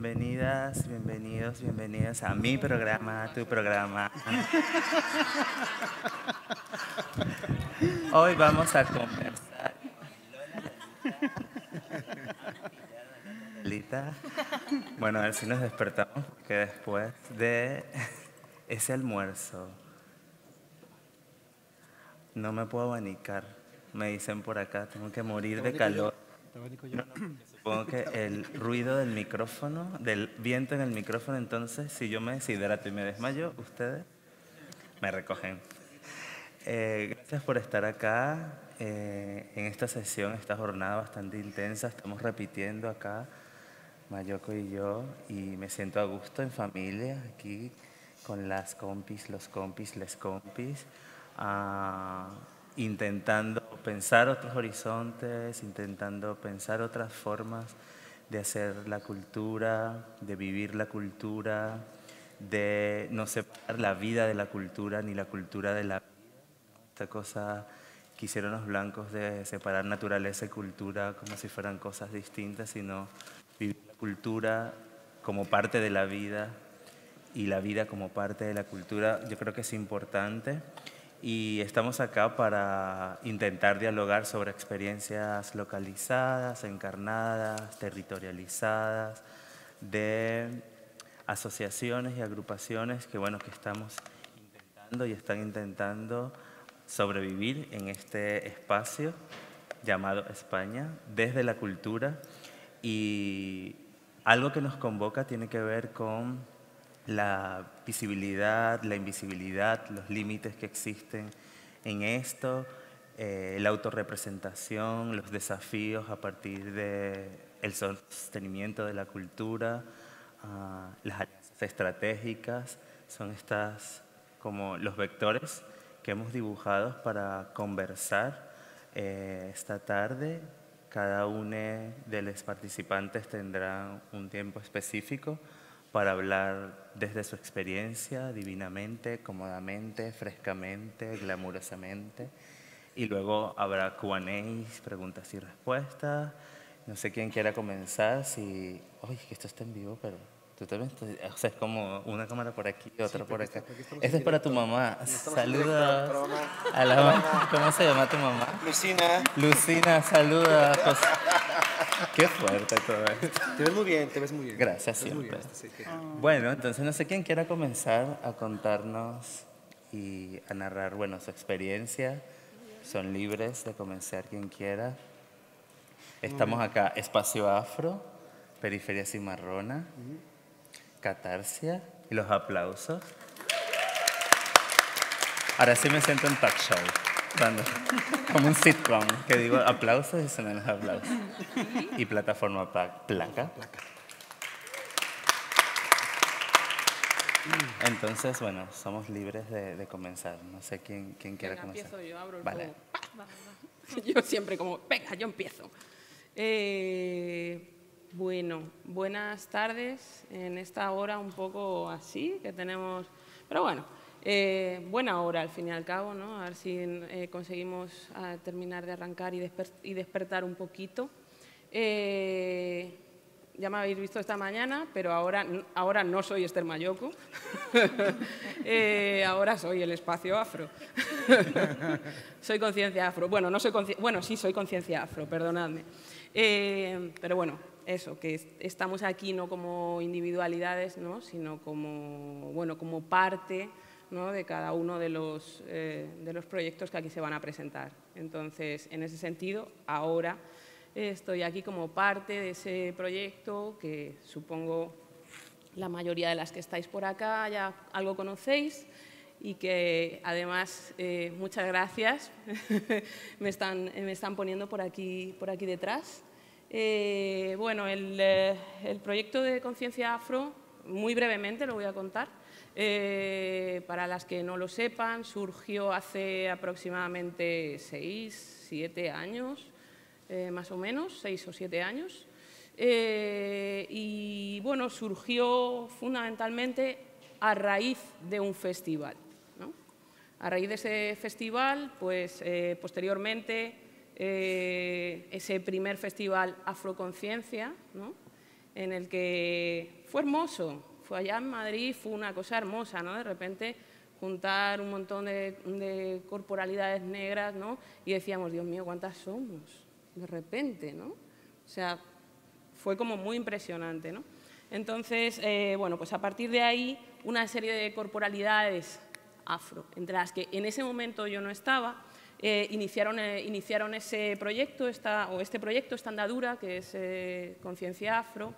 Bienvenidas, bienvenidos, bienvenidas a mi programa, a tu programa. Hoy vamos a conversar. Lita. Bueno, a ver si nos despertamos, porque después de ese almuerzo no me puedo abanicar. Me dicen por acá, tengo que morir de calor. Supongo que el ruido del micrófono, del viento en el micrófono, entonces, si yo me deshidrato y me desmayo, ustedes me recogen. Eh, gracias por estar acá eh, en esta sesión, esta jornada bastante intensa. Estamos repitiendo acá, Mayoko y yo, y me siento a gusto en familia, aquí con las compis, los compis, les compis, ah, intentando pensar otros horizontes, intentando pensar otras formas de hacer la cultura, de vivir la cultura, de no separar la vida de la cultura ni la cultura de la vida. Esta cosa que hicieron los blancos de separar naturaleza y cultura como si fueran cosas distintas, sino vivir la cultura como parte de la vida y la vida como parte de la cultura, yo creo que es importante y estamos acá para intentar dialogar sobre experiencias localizadas, encarnadas, territorializadas, de asociaciones y agrupaciones que, bueno, que estamos intentando y están intentando sobrevivir en este espacio llamado España desde la cultura. Y algo que nos convoca tiene que ver con la visibilidad, la invisibilidad, los límites que existen en esto, eh, la autorrepresentación, los desafíos a partir del el sostenimiento de la cultura, uh, las estratégicas, son estas como los vectores que hemos dibujado para conversar eh, esta tarde. Cada uno de los participantes tendrá un tiempo específico para hablar desde su experiencia, divinamente, cómodamente, frescamente, glamurosamente. Y luego habrá Q&A, preguntas y respuestas. No sé quién quiera comenzar, si... Uy, que esto está en vivo, pero tú también O sea, es como una cámara por aquí otra por acá. Esto es para tu mamá. Saluda a la mamá. ¿Cómo se llama tu mamá? Lucina. Lucina, saluda. Qué fuerte todo esto. Te ves muy bien, te ves muy bien. Gracias, siempre. Bueno, entonces no sé quién quiera comenzar a contarnos y a narrar, bueno, su experiencia. Son libres de comenzar quien quiera. Estamos acá, Espacio Afro, Periferia Cimarrona, Catarsia y los aplausos. Ahora sí me siento en talk show como un sitcom, que digo aplausos y suenan los aplausos. Y plataforma placa. Entonces, bueno, somos libres de, comenzar. No sé quién, quién quiera comenzar. Empiezo yo, abro el vale. Yo siempre como, venga, yo empiezo. Eh, bueno, buenas tardes en esta hora un poco así que tenemos, pero bueno, eh, buena hora al fin y al cabo, ¿no? a ver si eh, conseguimos ah, terminar de arrancar y, despertar un poquito. Eh, ya me habéis visto esta mañana, pero ahora, ahora no soy Esther Mayoco, ahora soy el espacio afro. soy conciencia afro. Bueno, no soy bueno, sí soy conciencia afro, perdonadme. pero bueno, eso, que estamos aquí no como individualidades, ¿no? sino como, bueno, como parte de cada uno de los, eh, de los proyectos que aquí se van a presentar. Entonces, en ese sentido, ahora estoy aquí como parte de ese proyecto que supongo la mayoría de las que estáis por acá ya algo conocéis y que además eh, muchas gracias me, están, me están poniendo por aquí, por aquí detrás. Eh, bueno, el, el proyecto de Conciencia Afro, muy brevemente lo voy a contar. Eh, para las que no lo sepan, surgió hace aproximadamente seis, siete años, eh, más o menos, seis o siete años. Eh, y bueno, surgió fundamentalmente a raíz de un festival. A raíz de ese festival, pues posteriormente ese primer festival Afroconciencia, ¿no? en el que fue hermoso, fue allá en Madrid, fue una cosa hermosa, ¿no? De repente juntar un montón de, corporalidades negras, ¿no? Y decíamos, Dios mío, ¿cuántas somos? De repente, ¿no? O sea, fue como muy impresionante, ¿no? Entonces, eh, bueno, pues a partir de ahí, una serie de corporalidades afro, entre las que en ese momento yo no estaba, eh, iniciaron, eh, iniciaron, ese proyecto, esta, o este proyecto, esta andadura, que es Conciencia Afro,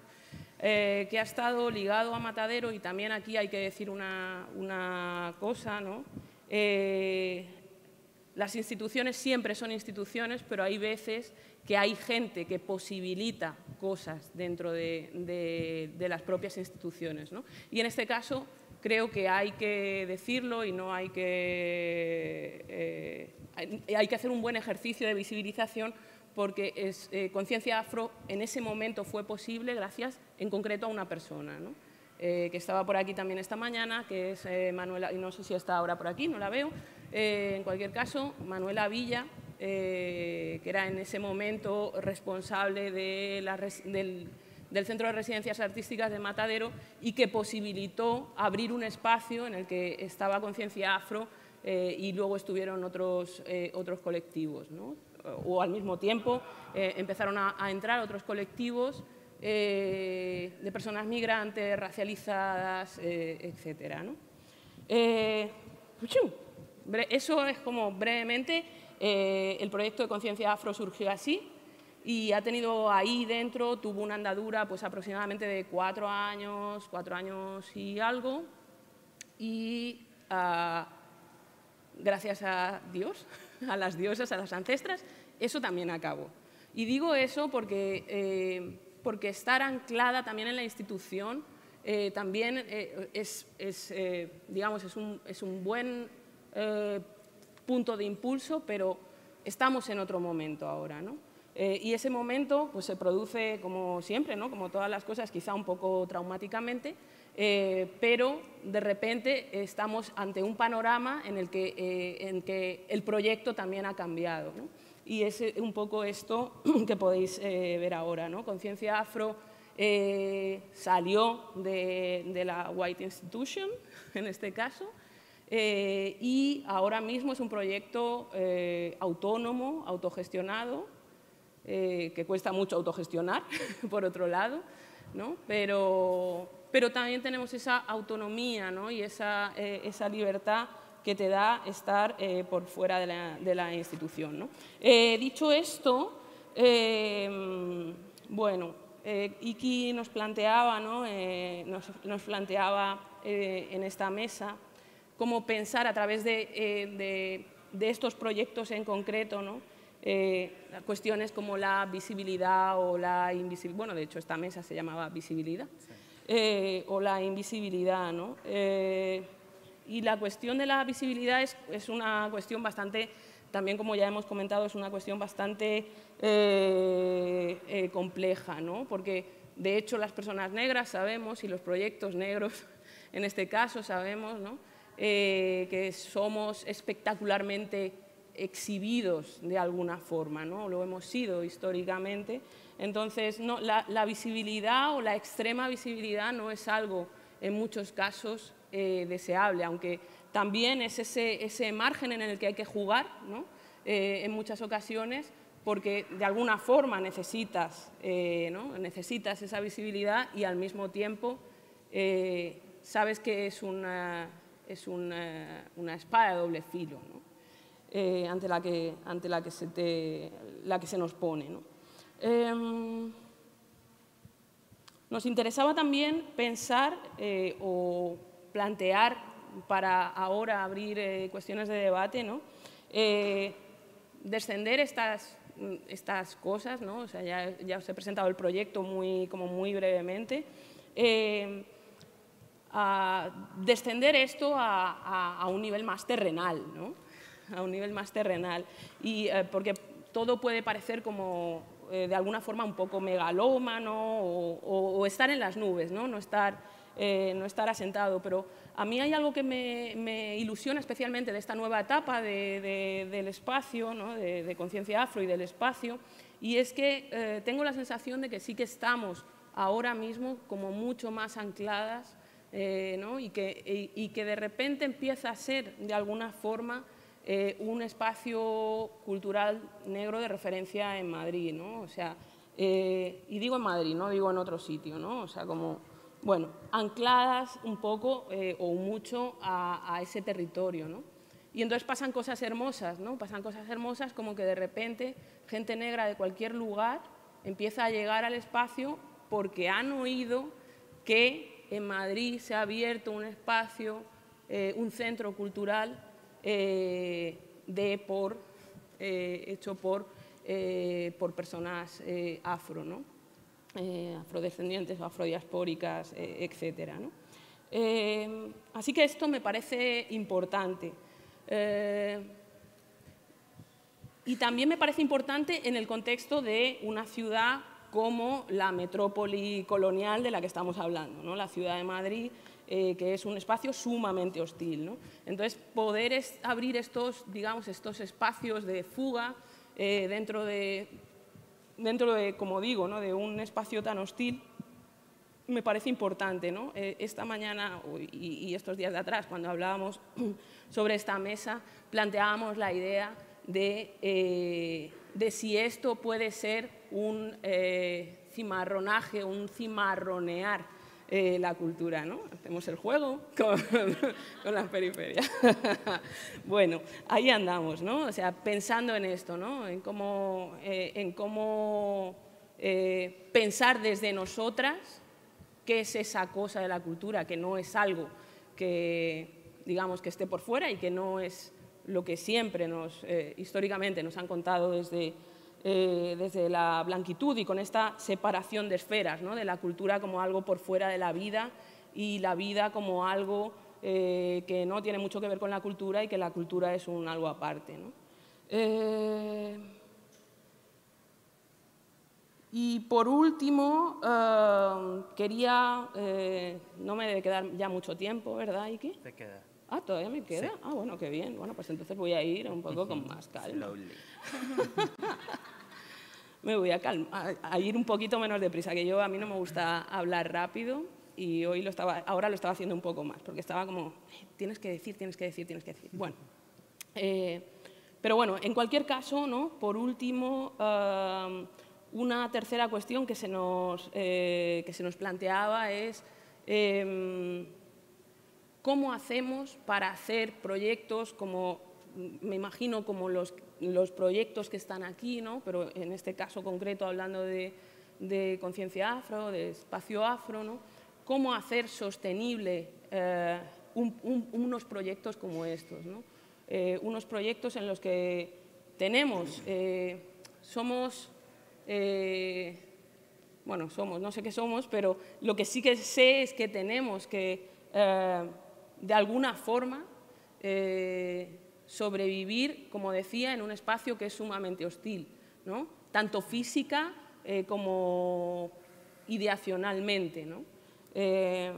eh, que ha estado ligado a Matadero y también aquí hay que decir una, cosa, ¿no? Eh, las instituciones siempre son instituciones, pero hay veces que hay gente que posibilita cosas dentro de, las propias instituciones. ¿no? Y en este caso creo que hay que decirlo y no hay que, eh, hay que hacer un buen ejercicio de visibilización porque eh, Conciencia Afro en ese momento fue posible gracias en concreto a una persona, eh, que estaba por aquí también esta mañana, que es eh, Manuela, y no sé si está ahora por aquí, no la veo, en cualquier caso, Manuela Villa, que era en ese momento responsable del, Centro de Residencias Artísticas de Matadero y que posibilitó abrir un espacio en el que estaba Conciencia Afro y luego estuvieron otros, otros colectivos. O al mismo tiempo eh, empezaron a, entrar otros colectivos eh, de personas migrantes, racializadas, eh, etc. eso es como brevemente, el proyecto de conciencia afro surgió así y ha tenido ahí dentro, tuvo una andadura pues aproximadamente de cuatro años, cuatro años y algo, y ah, gracias a Dios, a las diosas, a las ancestras, eso también acabó. Y digo eso porque, eh, porque estar anclada también en la institución eh, también eh, es, digamos, es un, es un buen punto de impulso, pero estamos en otro momento ahora. ¿no? y ese momento pues, se produce, como siempre, ¿no? como todas las cosas, quizá un poco traumáticamente, eh, pero de repente estamos ante un panorama en el que, eh, en que el proyecto también ha cambiado. Y es eh, un poco esto que podéis ver ahora. ¿no? Conciencia Afro salió de, de, la White Institution, en este caso, y ahora mismo es un proyecto autónomo, autogestionado, que cuesta mucho autogestionar, por otro lado, ¿no? pero, pero también tenemos esa autonomía ¿no? y esa, eh, esa, libertad que te da estar eh, por fuera de la, de la institución. ¿no? Eh, dicho esto, bueno, Iki nos planteaba, ¿no? nos, nos, planteaba en esta mesa cómo pensar a través de, de, de estos proyectos en concreto, ¿no? cuestiones como la visibilidad o la invisibilidad. Bueno, de hecho, esta mesa se llamaba visibilidad. Eh, o la invisibilidad. ¿no? Eh, y la cuestión de la visibilidad es, una cuestión bastante, también como ya hemos comentado, es una cuestión bastante eh, compleja, ¿no? porque de hecho las personas negras sabemos, y los proyectos negros en este caso sabemos, ¿no? que somos espectacularmente exhibidos de alguna forma, ¿no? lo hemos sido históricamente, entonces, no, la, visibilidad o la extrema visibilidad no es algo en muchos casos eh, deseable, aunque también es ese, margen en el que hay que jugar eh, en muchas ocasiones, porque de alguna forma necesitas, eh, necesitas esa visibilidad y al mismo tiempo sabes que es una, es una, espada de doble filo ante, la que, ante la, que se la que se nos pone. Em, nos interesaba también pensar eh, o plantear para ahora abrir eh, cuestiones de debate, ¿no? Eh, descender estas, estas cosas, ¿no? o sea, ya, ya, os he presentado el proyecto muy, como muy brevemente, a descender esto a, a, un nivel más terrenal, ¿no? a un nivel más terrenal, y, porque todo puede parecer como eh, de alguna forma un poco megalómano o, estar en las nubes, no, no, estar, eh, no estar asentado. Pero a mí hay algo que me, ilusiona especialmente de esta nueva etapa del espacio, ¿no? de, conciencia afro y del espacio, y es que eh, tengo la sensación de que sí que estamos ahora mismo como mucho más ancladas ¿no? y, que, y, que, de repente empieza a ser de alguna forma eh, un espacio cultural negro de referencia en Madrid. ¿no? O sea, eh, y digo en Madrid, no digo en otro sitio, ¿no? o sea, como, bueno, ancladas un poco o mucho a, a, ese territorio. ¿no? Y entonces pasan cosas hermosas, ¿no? pasan cosas hermosas como que de repente gente negra de cualquier lugar empieza a llegar al espacio porque han oído que en Madrid se ha abierto un espacio, eh, un centro cultural eh, de, por, eh, hecho por, por personas afro, ¿no? afrodescendientes o afrodiaspóricas, etc. así que esto me parece importante. y también me parece importante en el contexto de una ciudad como la metrópoli colonial de la que estamos hablando, ¿no? la ciudad de Madrid, eh, que es un espacio sumamente hostil. Entonces, poder abrir estos, digamos, estos espacios de fuga eh, dentro, de, dentro de, como digo, ¿no? de un espacio tan hostil, me parece importante. ¿no? Eh, esta mañana y, estos días de atrás, cuando hablábamos sobre esta mesa, planteábamos la idea de, de si esto puede ser un cimarronaje, un cimarronear eh, la cultura, ¿no? Hacemos el juego con, con las periferias. bueno, ahí andamos, ¿no? O sea, pensando en esto, ¿no? En cómo, eh, en cómo pensar desde nosotras qué es esa cosa de la cultura, que no es algo que, digamos, que esté por fuera y que no es lo que siempre nos, históricamente nos han contado desde eh, desde la blanquitud y con esta separación de esferas, ¿no? de la cultura como algo por fuera de la vida y la vida como algo eh, que no tiene mucho que ver con la cultura y que la cultura es un algo aparte. ¿no? Eh, y por último, quería, no me debe quedar ya mucho tiempo, ¿verdad, Iki? Te queda. Ah, todavía me queda. Ah, bueno, qué bien. Bueno, pues entonces voy a ir un poco con más calma. me voy a, a, ir un poquito menos deprisa, que yo a mí no me gusta hablar rápido y hoy lo estaba, ahora lo estaba haciendo un poco más, porque estaba como, tienes que decir, tienes que decir, tienes que decir. Bueno, eh, pero bueno, en cualquier caso, ¿no? por último, una tercera cuestión que se nos, eh, que se nos planteaba es em, cómo hacemos para hacer proyectos como, me imagino, como los los proyectos que están aquí, ¿no? pero en este caso concreto hablando de, conciencia afro, de espacio afro, ¿no? cómo hacer sostenible eh, unos proyectos como estos. ¿no? Eh, unos proyectos en los que tenemos, eh, somos, bueno, somos, no sé qué somos, pero lo que sí que sé es que tenemos que, de alguna forma, sobrevivir, como decía, en un espacio que es sumamente hostil, tanto física eh, como ideacionalmente. ¿no? Eh,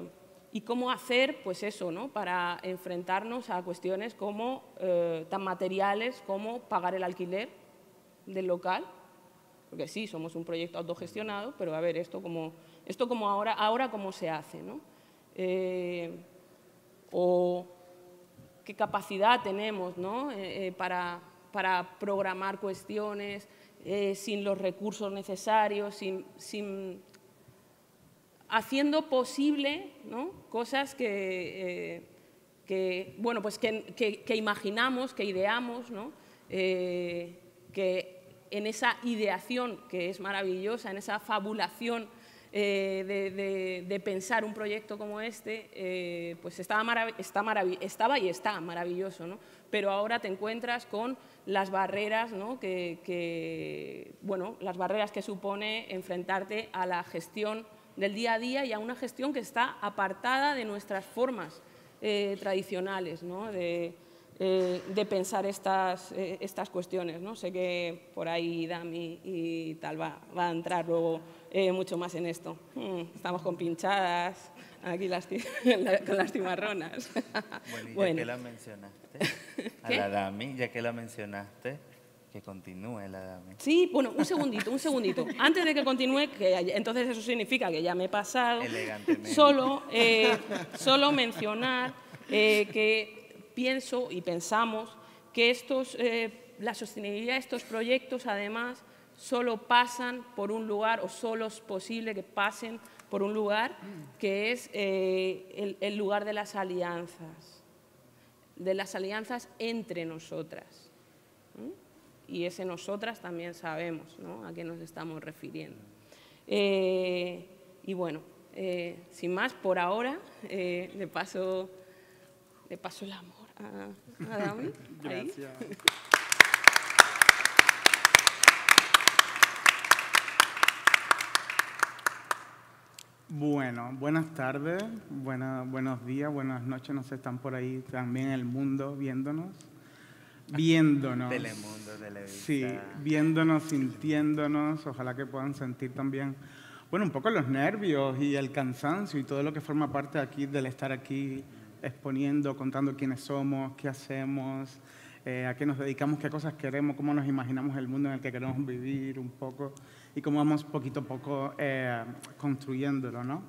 y cómo hacer pues eso, ¿no? para enfrentarnos a cuestiones como, eh, tan materiales como pagar el alquiler del local, porque sí, somos un proyecto autogestionado, pero a ver, esto como, esto como ahora, ahora cómo se hace, ¿no? o qué capacidad tenemos eh, eh, para, programar cuestiones eh, sin los recursos necesarios, sin, haciendo posible cosas que, bueno, pues que, imaginamos, que ideamos, que en esa ideación que es maravillosa, en esa fabulación eh, de, pensar un proyecto como este, eh, pues estaba, está estaba y está maravilloso, ¿no? pero ahora te encuentras con las barreras, ¿no? que, bueno, las barreras que supone enfrentarte a la gestión del día a día y a una gestión que está apartada de nuestras formas eh, tradicionales, ¿no? de, pensar estas, estas cuestiones. ¿no? Sé que por ahí Dami y tal va, va a entrar luego eh, mucho más en esto. Mm, estamos con pinchadas, aquí las con las timarronas. Bueno, ya que la mencionaste, a la Dami, ya que la mencionaste, que continúe la dame. Sí, bueno, un segundito, un segundito. Antes de que continúe, que entonces eso significa que ya me he pasado. Elegantemente. Solo, eh, solo mencionar eh, que pienso y pensamos que estos, eh, la sostenibilidad de estos proyectos, además, solo pasan por un lugar, o solo es posible que pasen por un lugar, que es el, el lugar de las alianzas, de las alianzas entre nosotras y ese nosotras también sabemos ¿no? a qué nos estamos refiriendo. Eh, y bueno, eh, sin más, por ahora eh, le, paso, le paso el amor a, a Dami. Gracias. Bueno, buenas tardes, buena, buenos días, buenas noches, no sé, están por ahí también en el mundo viéndonos viéndonos. Telemundo, Televisa. Sí, viéndonos, sintiéndonos. Ojalá que puedan sentir también, bueno, un poco los nervios y el cansancio y todo lo que forma parte aquí del estar aquí exponiendo, contando quiénes somos, qué hacemos, eh, a qué nos dedicamos, qué cosas queremos, cómo nos imaginamos el mundo en el que queremos vivir un poco y cómo vamos poquito a poco eh, construyéndolo, ¿no?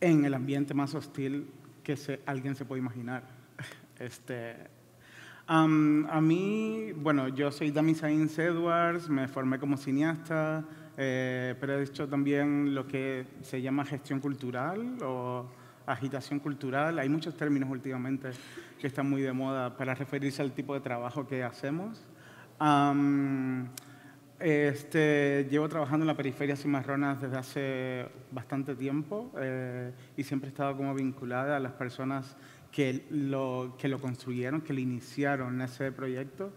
En el ambiente más hostil que se, alguien se puede imaginar. Este, a mí, bueno, yo soy Dami Sainz Edwards, me formé como cineasta, eh, pero he hecho también lo que se llama gestión cultural o agitación cultural. Hay muchos términos últimamente que están muy de moda para referirse al tipo de trabajo que hacemos. Este, llevo trabajando en la periferia cimarronas desde hace bastante tiempo eh, y siempre he estado como vinculada a las personas que lo, que lo construyeron, que lo iniciaron ese proyecto.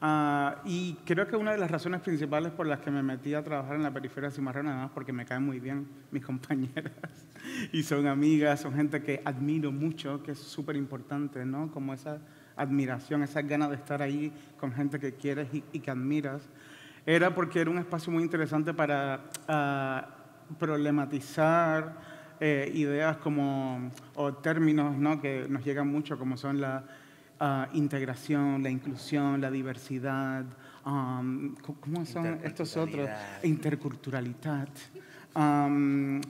Ah, y creo que una de las razones principales por las que me metí a trabajar en la periferia cimarrona, además porque me caen muy bien mis compañeras y son amigas, son gente que admiro mucho, que es súper importante, ¿no? Como esa admiración, esa ganas de estar ahí con gente que quieres y, que admiras, era porque era un espacio muy interesante para uh, problematizar eh, ideas como, o términos ¿no? que nos llegan mucho, como son la ah, integración, la inclusión, la diversidad, um, ¿cómo son estos otros? Interculturalidad. Um,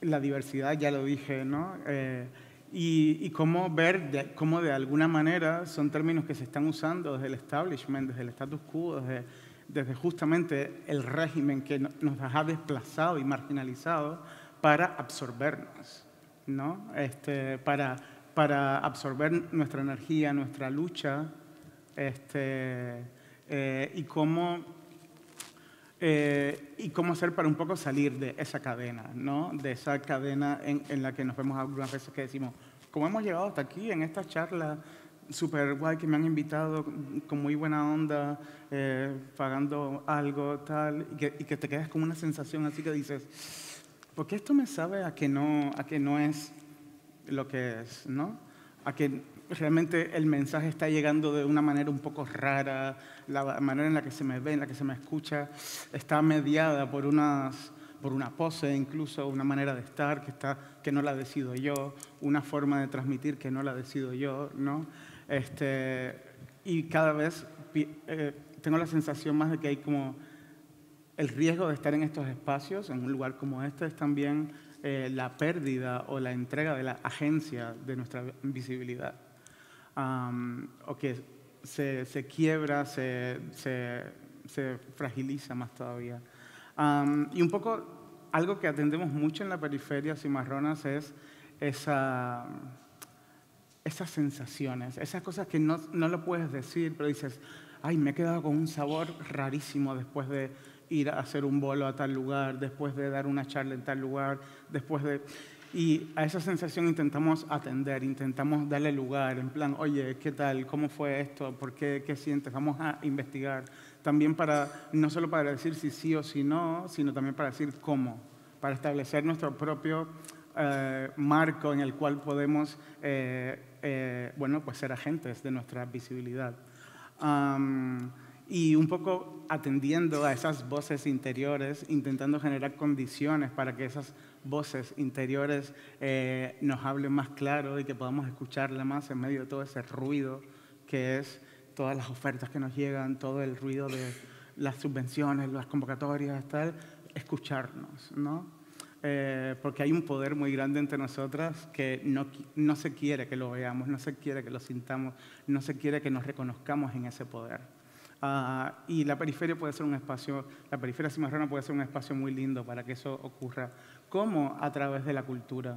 la diversidad, ya lo dije, ¿no? Eh, y, y, cómo ver de, cómo de alguna manera son términos que se están usando desde el establishment, desde el status quo, desde, desde justamente el régimen que nos ha desplazado y marginalizado para absorbernos, ¿no? Este, para, para absorber nuestra energía, nuestra lucha, este, eh, y, cómo, eh, y cómo hacer para un poco salir de esa cadena, ¿no? de esa cadena en, en, la que nos vemos algunas veces que decimos, ¿cómo hemos llegado hasta aquí en esta charla súper guay que me han invitado con muy buena onda, eh, pagando algo, tal, y que, y que te quedas con una sensación así que dices, porque esto me sabe a que no, a que no es lo que es, ¿no? A que realmente el mensaje está llegando de una manera un poco rara, la manera en la que se me ve, en la que se me escucha, está mediada por, unas, por una pose, incluso una manera de estar que, está, que no la decido yo, una forma de transmitir que no la decido yo, ¿no? Este, y cada vez eh, tengo la sensación más de que hay como el riesgo de estar en estos espacios, en un lugar como este, es también eh, la pérdida o la entrega de la agencia de nuestra visibilidad. o que se, se quiebra, se, se, se, fragiliza más todavía. y un poco algo que atendemos mucho en la periferia cimarronas es esa, esas sensaciones, esas cosas que no, no lo puedes decir, pero dices, ay, me he quedado con un sabor rarísimo después de ir a hacer un bolo a tal lugar, después de dar una charla en tal lugar, después de... Y a esa sensación intentamos atender, intentamos darle lugar, en plan, oye, ¿qué tal? ¿Cómo fue esto? ¿Por qué? ¿Qué sientes? Vamos a investigar. También para, no solo para decir si sí o si no, sino también para decir cómo, para establecer nuestro propio eh, marco en el cual podemos, eh, eh, bueno, pues ser agentes de nuestra visibilidad y un poco atendiendo a esas voces interiores, intentando generar condiciones para que esas voces interiores eh, nos hablen más claro y que podamos escucharla más en medio de todo ese ruido que es todas las ofertas que nos llegan, todo el ruido de las subvenciones, las convocatorias, tal, escucharnos, ¿no? Eh, porque hay un poder muy grande entre nosotras que no, no se quiere que lo veamos, no se quiere que lo sintamos, no se quiere que nos reconozcamos en ese poder. Ah, y la periferia puede ser un espacio, la periferia cimarrona puede ser un espacio muy lindo para que eso ocurra. ¿Cómo? A través de la cultura,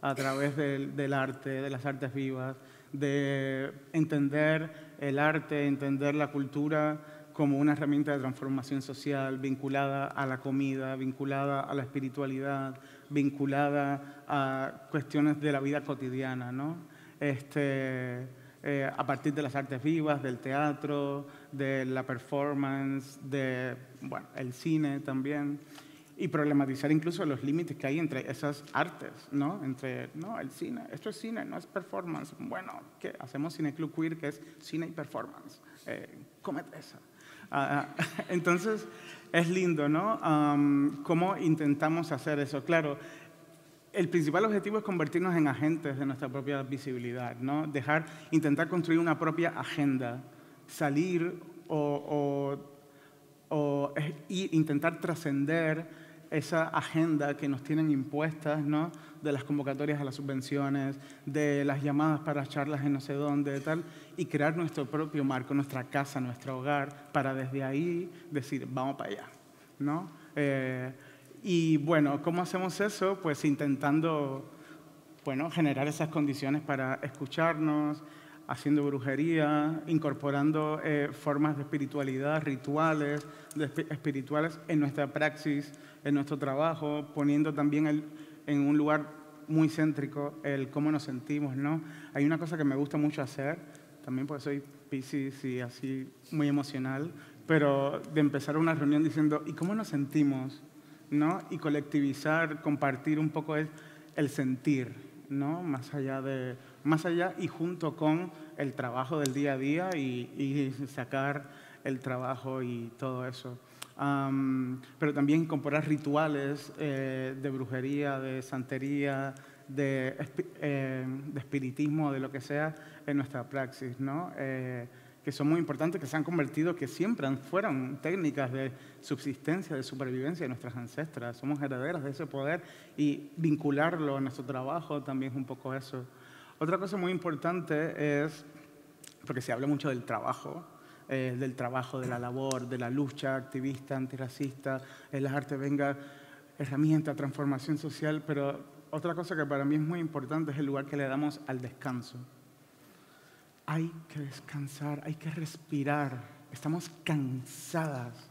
a través del, del arte, de las artes vivas, de entender el arte, entender la cultura como una herramienta de transformación social vinculada a la comida, vinculada a la espiritualidad, vinculada a cuestiones de la vida cotidiana, ¿no? Este, eh, a partir de las artes vivas, del teatro, de la performance, de bueno, el cine también, y problematizar incluso los límites que hay entre esas artes, ¿no? Entre, no, el cine, esto es cine, no es performance. Bueno, ¿qué? Hacemos Cine Club Queer, que es cine y performance. Eh, cómete esa. Ah, ah, entonces, es lindo, ¿no? ¿Cómo intentamos hacer eso? Claro, el principal objetivo es convertirnos en agentes de nuestra propia visibilidad, ¿no? Dejar, intentar construir una propia agenda, salir o, o, intentar trascender esa agenda que nos tienen impuestas, ¿no? De las convocatorias a las subvenciones, de las llamadas para charlas en no sé dónde, tal, y crear nuestro propio marco, nuestra casa, nuestro hogar, para desde ahí decir, vamos para allá, ¿no? Eh, y bueno, ¿cómo hacemos eso? Pues intentando, bueno, generar esas condiciones para escucharnos, haciendo brujería, incorporando eh, formas de espiritualidad, rituales espirituales en nuestra praxis, en nuestro trabajo, poniendo también en un lugar muy céntrico el cómo nos sentimos, ¿no? Hay una cosa que me gusta mucho hacer, también porque soy piscis y así muy emocional, pero de empezar una reunión diciendo, ¿y cómo nos sentimos? ¿no? Y colectivizar, compartir un poco el, el sentir, ¿no? Más allá de, más allá y junto con el trabajo del día a día y, y sacar el trabajo y todo eso. pero también incorporar rituales eh, de brujería, de santería, de, eh, de, espiritismo, de lo que sea en nuestra praxis, ¿no? Eh, que son muy importantes, que se han convertido, que siempre fueron técnicas de subsistencia, de supervivencia de nuestras ancestras. Somos herederas de ese poder y vincularlo a nuestro trabajo también es un poco eso. Otra cosa muy importante es, porque se habla mucho del trabajo, eh, del trabajo, de la labor, de la lucha activista, antirracista, el arte venga herramienta, transformación social, pero otra cosa que para mí es muy importante es el lugar que le damos al descanso hay que descansar, hay que respirar. Estamos cansadas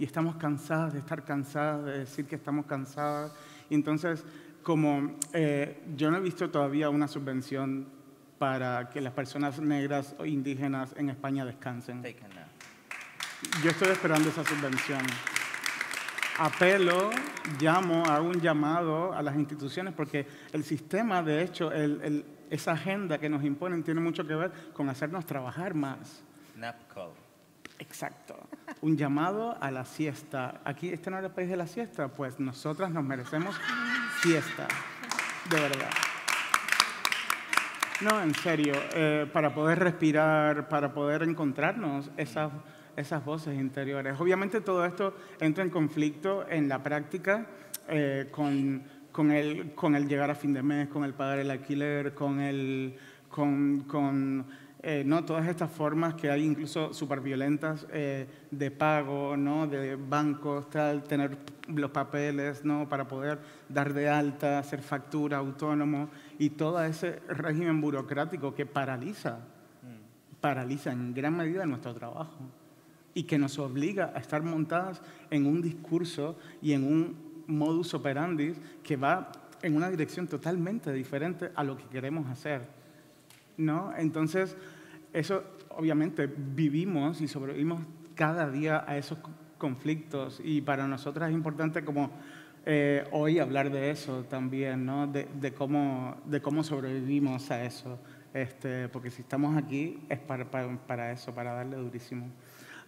y estamos cansadas de estar cansadas, de decir que estamos cansadas. Y entonces, como eh, yo no he visto todavía una subvención para que las personas negras o indígenas en España descansen. Yo estoy esperando esa subvención. Apelo, llamo, hago un llamado a las instituciones porque el sistema, de hecho, el esa agenda que nos imponen tiene mucho que ver con hacernos trabajar más. NAPCO. Exacto. Un llamado a la siesta. Aquí, este no era el país de la siesta, pues nosotras nos merecemos siesta. De verdad. No, en serio, eh, para poder respirar, para poder encontrarnos esas, esas voces interiores. Obviamente todo esto entra en conflicto en la práctica eh, con con el, con el llegar a fin de mes, con el pagar el alquiler, con, el, con, con eh, ¿no? todas estas formas que hay incluso súper violentas eh, de pago, ¿no? de bancos, tal, tener los papeles ¿no? para poder dar de alta, hacer factura autónomo y todo ese régimen burocrático que paraliza, paraliza en gran medida nuestro trabajo y que nos obliga a estar montadas en un discurso y en un modus operandi que va en una dirección totalmente diferente a lo que queremos hacer. ¿No? Entonces, eso obviamente vivimos y sobrevivimos cada día a esos conflictos y para nosotros es importante como eh, hoy hablar de eso también, ¿no? de, cómo, de cómo sobrevivimos a eso, este, porque si estamos aquí es para, para, para eso, para darle durísimo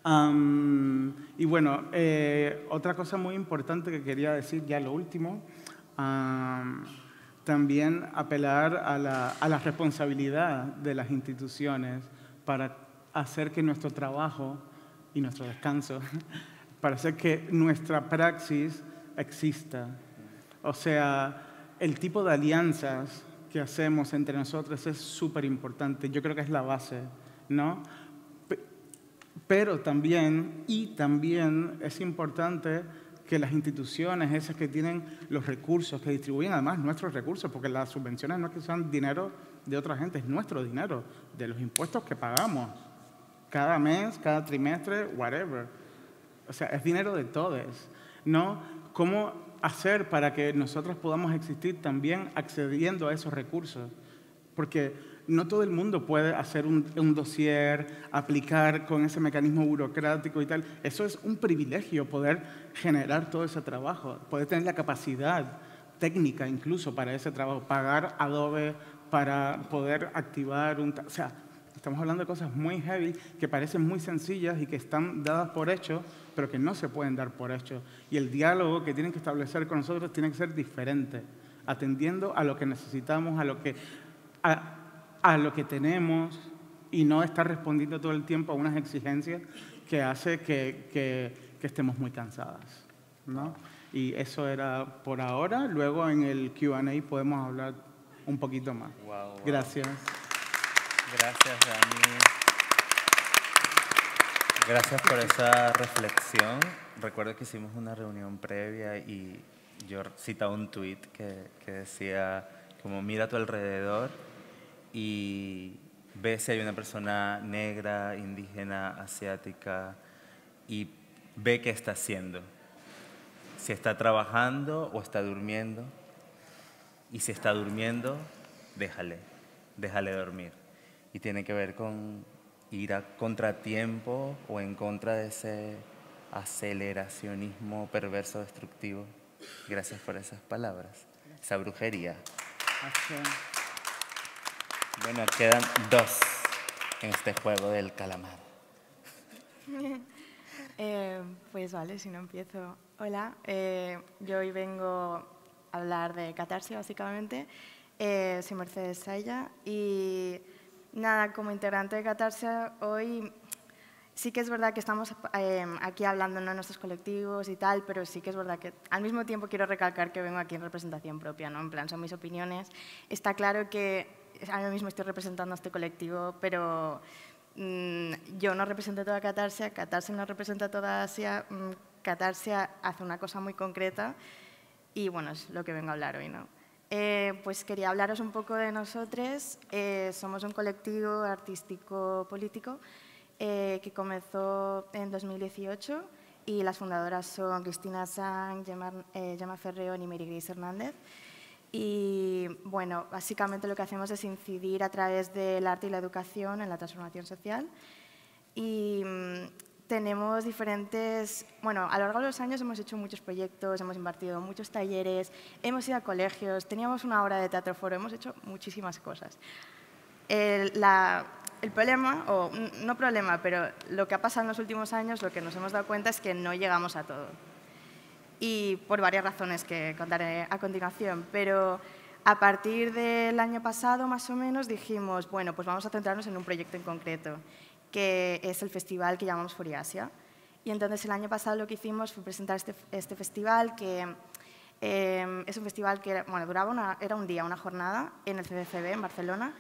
y bueno, eh, otra cosa muy importante que quería decir, ya lo último, también apelar a la, a la, responsabilidad de las instituciones para hacer que nuestro trabajo y nuestro descanso, para hacer que nuestra praxis exista. O sea, el tipo de alianzas que hacemos entre nosotros es súper importante. Yo creo que es la base, ¿no? Pero también, y también es importante que las instituciones, esas que tienen los recursos, que distribuyen además nuestros recursos, porque las subvenciones no es que sean dinero de otra gente, es nuestro dinero, de los impuestos que pagamos, cada mes, cada trimestre, whatever. O sea, es dinero de todos, ¿no? ¿Cómo hacer para que nosotros podamos existir también accediendo a esos recursos? Porque no todo el mundo puede hacer un, dossier, aplicar con ese mecanismo burocrático y tal. Eso es un privilegio, poder generar todo ese trabajo, poder tener la capacidad técnica incluso para ese trabajo, pagar Adobe para poder activar un... O sea, estamos hablando de cosas muy heavy que parecen muy sencillas y que están dadas por hecho, pero que no se pueden dar por hecho. Y el diálogo que tienen que establecer con nosotros tiene que ser diferente, atendiendo a lo que necesitamos, a lo que lo que tenemos y no estar respondiendo todo el tiempo a unas exigencias que hace que, que, estemos muy cansadas. ¿no? Y eso era por ahora. Luego en el QA podemos hablar un poquito más. Gracias. Gracias, Dani. Gracias por esa reflexión. Recuerdo que hicimos una reunión previa y yo citaba un tweet que, que decía como mira a tu alrededor y ve si hay una persona negra, indígena, asiática y ve qué está haciendo. Si está trabajando o está durmiendo. Y si está durmiendo, déjale, déjale dormir. Y tiene que ver con ir a contratiempo o en contra de ese aceleracionismo perverso destructivo. Gracias por esas palabras, esa brujería. Bueno, quedan dos en este juego del calamar. Eh, pues vale, si no empiezo. Hola, eh, yo hoy vengo a hablar de catarsia, básicamente. Eh, soy Mercedes Saya y nada, como integrante de catarsia, hoy sí que es verdad que estamos aquí hablando de nuestros colectivos y tal, pero sí que es verdad que al mismo tiempo quiero recalcar que vengo aquí en representación propia, ¿no? En plan, son mis opiniones. Está claro que ahora mismo estoy representando a este colectivo, pero mm, yo no represento toda Catarsia, Catarsia no representa toda Asia, mm, Catarsia hace una cosa muy concreta y bueno, es lo que vengo a hablar hoy. ¿no? Eh, pues quería hablaros un poco de nosotros. Eh, somos un colectivo artístico-político eh, que comenzó en 2018 y las fundadoras son Cristina Sang, Gemma, Gemma Ferreón y Mary Grace Hernández. Y bueno, básicamente lo que hacemos es incidir a través del arte y la educación en la transformación social. Y mm, tenemos diferentes, bueno, a lo largo de los años hemos hecho muchos proyectos, hemos impartido muchos talleres, hemos ido a colegios, teníamos una obra de teatro foro, hemos hecho muchísimas cosas. El, el problema, o no problema, pero lo que ha pasado en los últimos años, lo que nos hemos dado cuenta es que no llegamos a todo y por varias razones que contaré a continuación. Pero a partir del año pasado, más o menos, dijimos, bueno, pues vamos a centrarnos en un proyecto en concreto, que es el festival que llamamos Furiasia. Y entonces el año pasado lo que hicimos fue presentar este, este festival, que eh, es un festival que bueno, duraba una, era un día, una jornada, en el CDCB, en Barcelona,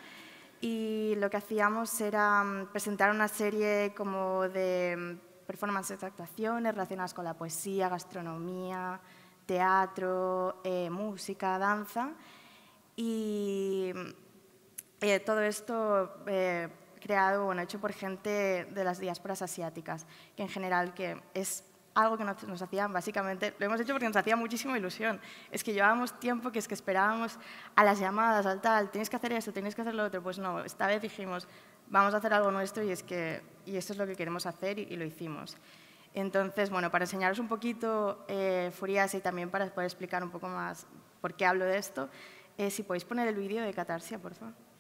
y lo que hacíamos era mm, presentar una serie como de performances de actuaciones relacionadas con la poesía, gastronomía, teatro, eh, música, danza. Y eh, todo esto eh, creado, bueno, hecho por gente de las diásporas asiáticas, que en general que es algo que nos, nos hacía, básicamente, lo hemos hecho porque nos hacía muchísima ilusión. Es que llevábamos tiempo que es que esperábamos a las llamadas, al tal, tienes que hacer esto, tienes que hacer lo otro. Pues no, esta vez dijimos, vamos a hacer algo nuestro y, es que, y esto es lo que queremos hacer y, lo hicimos. Entonces, bueno, para enseñaros un poquito eh, Furias y también para poder explicar un poco más por qué hablo de esto, eh, si podéis poner el vídeo de Catarsia, por favor.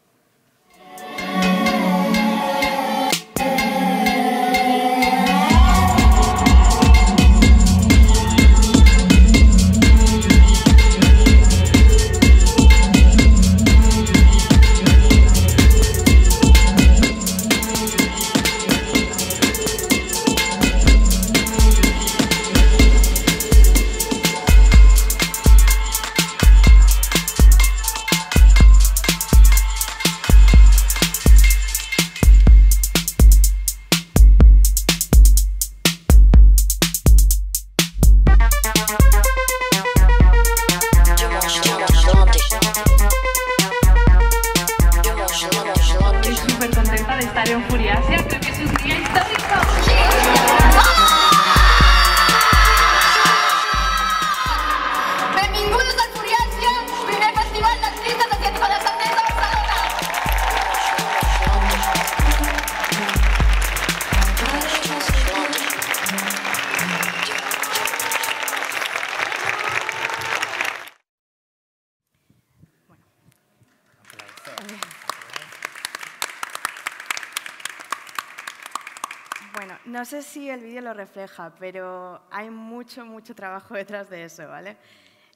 Sé si el vídeo lo refleja, pero hay mucho, mucho trabajo detrás de eso, ¿vale?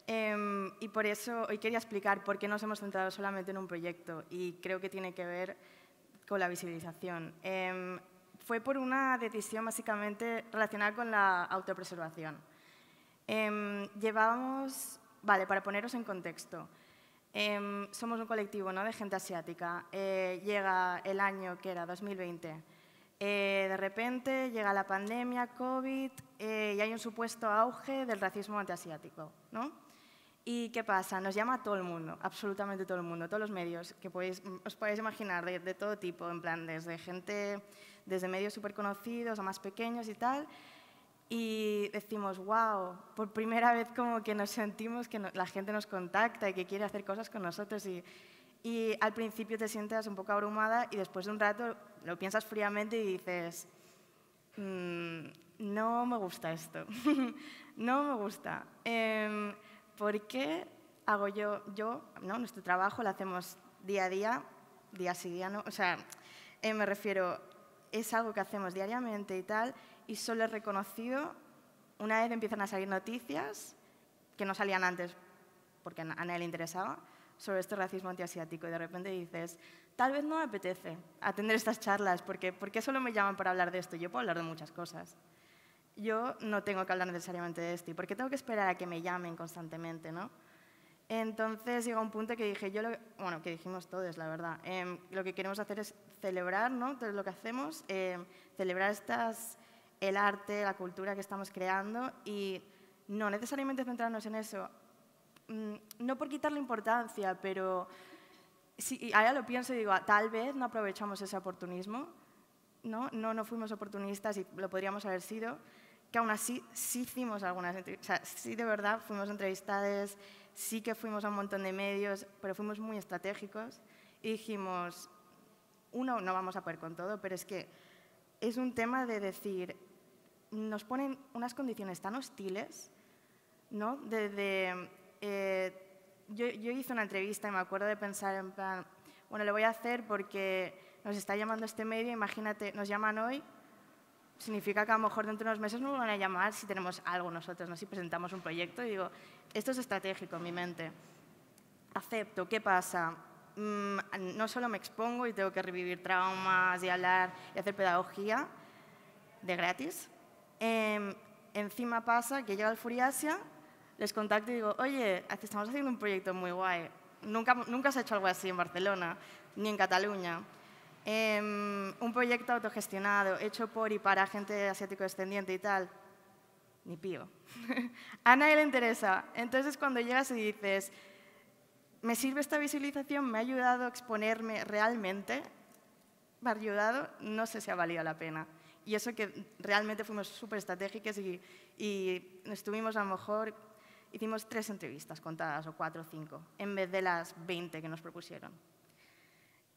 Em, y por eso hoy quería explicar por qué nos hemos centrado solamente en un proyecto y creo que tiene que ver con la visibilización. Em, fue por una decisión básicamente relacionada con la autopreservación. Em, llevábamos, vale, para poneros en contexto, somos un colectivo ¿no? de gente asiática. Eh, llega el año que era 2020 eh, de repente llega la pandemia, COVID, eh, y hay un supuesto auge del racismo antiasiático. ¿no? ¿Y qué pasa? Nos llama todo el mundo, absolutamente todo el mundo, todos los medios que podéis, os podéis imaginar, de, todo tipo, en plan, desde gente, desde medios súper conocidos a más pequeños y tal. Y decimos, wow, por primera vez como que nos sentimos que la gente nos contacta y que quiere hacer cosas con nosotros. Y al principio te sientes un poco abrumada y después de un rato lo piensas fríamente y dices, mm, no me gusta esto, no me gusta. Eh, ¿Por qué hago yo, yo ¿no? nuestro trabajo lo hacemos día a día, día a día, ¿no? O sea, eh, me refiero, es algo que hacemos diariamente y tal, y solo es reconocido una vez empiezan a salir noticias que no salían antes porque a nadie le interesaba, sobre este racismo antiasiático y de repente dices, tal vez no me apetece atender estas charlas, porque ¿por qué solo me llaman para hablar de esto? Yo puedo hablar de muchas cosas. Yo no tengo que hablar necesariamente de esto, ¿y por qué tengo que esperar a que me llamen constantemente? ¿no? Entonces llegó un punto que dije, yo, bueno, que dijimos todos, la verdad, em, lo que queremos hacer es celebrar ¿no? todo lo que hacemos, em, celebrar estas, el arte, la cultura que estamos creando y no necesariamente centrarnos en eso, Mm, no por quitarle importancia, pero si ahora lo pienso y digo, ah, tal vez no aprovechamos ese oportunismo, ¿no? No, no fuimos oportunistas y lo podríamos haber sido, que aún así sí hicimos algunas, o sea, sí de verdad fuimos entrevistadas, sí que fuimos a un montón de medios, pero fuimos muy estratégicos y dijimos, uno, no vamos a poder con todo, pero es que es un tema de decir, nos ponen unas condiciones tan hostiles, ¿no? de eh, yo, hice una entrevista y me acuerdo de pensar en plan, bueno, lo voy a hacer porque nos está llamando este medio, imagínate, nos llaman hoy, significa que a lo mejor dentro de unos meses nos van a llamar si tenemos algo nosotros, ¿no? si presentamos un proyecto y digo, esto es estratégico en mi mente. Acepto, ¿qué pasa? Mm, no solo me expongo y tengo que revivir traumas y hablar y hacer pedagogía de gratis, em, encima pasa que llega el Furiasia les contacto y digo, oye, estamos haciendo un proyecto muy guay. Nunca, nunca se ha hecho algo así en Barcelona, ni en Cataluña. Em, un proyecto autogestionado, hecho por y para gente asiático descendiente y tal. Ni pío. a nadie le interesa. Entonces, cuando llegas y dices, ¿me sirve esta visualización? ¿Me ha ayudado a exponerme realmente? ¿Me ha ayudado? No sé si ha valido la pena. Y eso que realmente fuimos súper estratégicos y, y estuvimos a lo mejor hicimos tres entrevistas contadas, o cuatro o cinco, en vez de las 20 que nos propusieron.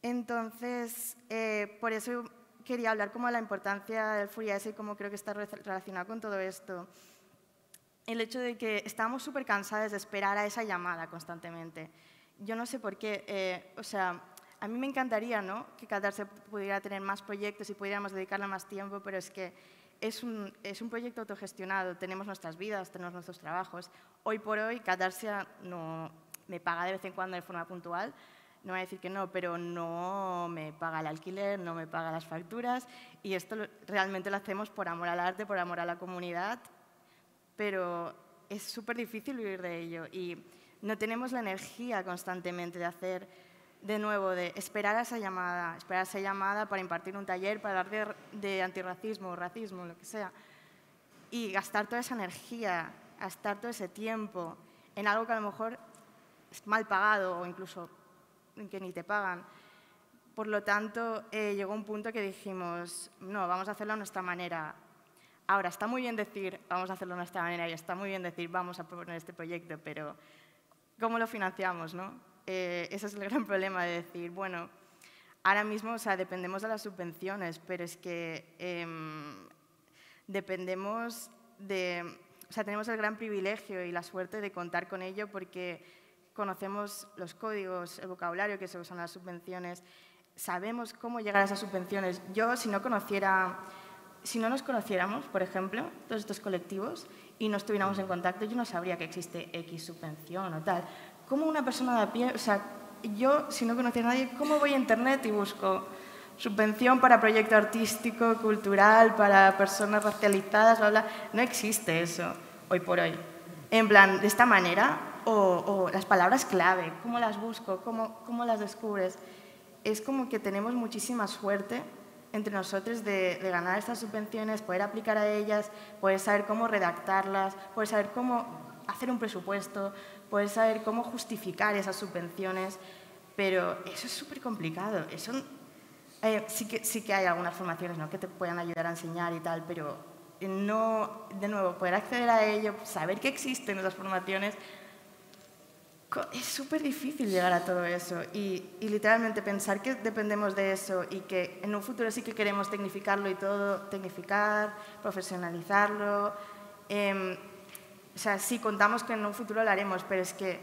Entonces, eh, por eso quería hablar como de la importancia del Furias y cómo creo que está relacionado con todo esto. El hecho de que estábamos súper cansados de esperar a esa llamada constantemente. Yo no sé por qué, eh, o sea, a mí me encantaría ¿no? que Catarse pudiera tener más proyectos y pudiéramos dedicarle más tiempo, pero es que es un, proyecto autogestionado, tenemos nuestras vidas, tenemos nuestros trabajos. Hoy por hoy, Catarsia no, me paga de vez en cuando de forma puntual, no voy a decir que no, pero no me paga el alquiler, no me paga las facturas. Y esto realmente lo hacemos por amor al arte, por amor a la comunidad, pero es súper difícil vivir de ello. Y no tenemos la energía constantemente de hacer de nuevo, de esperar a esa llamada, esperar a esa llamada para impartir un taller, para hablar de, antirracismo, racismo, lo que sea, y gastar toda esa energía, gastar todo ese tiempo en algo que a lo mejor es mal pagado o incluso que ni te pagan. Por lo tanto, eh, llegó un punto que dijimos, no, vamos a hacerlo a nuestra manera. Ahora, está muy bien decir, vamos a hacerlo a nuestra manera, y está muy bien decir, vamos a proponer este proyecto, pero ¿cómo lo financiamos? No? Eh, ese es el gran problema de decir, bueno, ahora mismo o sea, dependemos de las subvenciones, pero es que em, dependemos de, o sea, tenemos el gran privilegio y la suerte de contar con ello porque conocemos los códigos, el vocabulario que se usan las subvenciones, sabemos cómo llegar a esas subvenciones. Yo, si no conociera si no nos conociéramos, por ejemplo, todos estos colectivos, y no estuviéramos en contacto, yo no sabría que existe X subvención o tal. ¿Cómo una persona de a pie, o sea, yo, si no conociera a nadie, ¿cómo voy a Internet y busco subvención para proyecto artístico, cultural, para personas racializadas, bla, bla? No existe eso hoy por hoy. En plan, de esta manera, o, las palabras clave, ¿cómo las busco? ¿Cómo, ¿Cómo las descubres? Es como que tenemos muchísima suerte entre nosotros de, ganar estas subvenciones, poder aplicar a ellas, poder saber cómo redactarlas, poder saber cómo hacer un presupuesto, poder saber cómo justificar esas subvenciones, pero eso es súper complicado. Eso, eh, sí, que, sí que hay algunas formaciones ¿no? que te puedan ayudar a enseñar y tal, pero no, de nuevo, poder acceder a ello, saber que existen esas formaciones, es súper difícil llegar a todo eso y, literalmente pensar que dependemos de eso y que en un futuro sí que queremos tecnificarlo y todo, tecnificar, profesionalizarlo. Em, o sea, sí, contamos que en un futuro lo haremos, pero es que,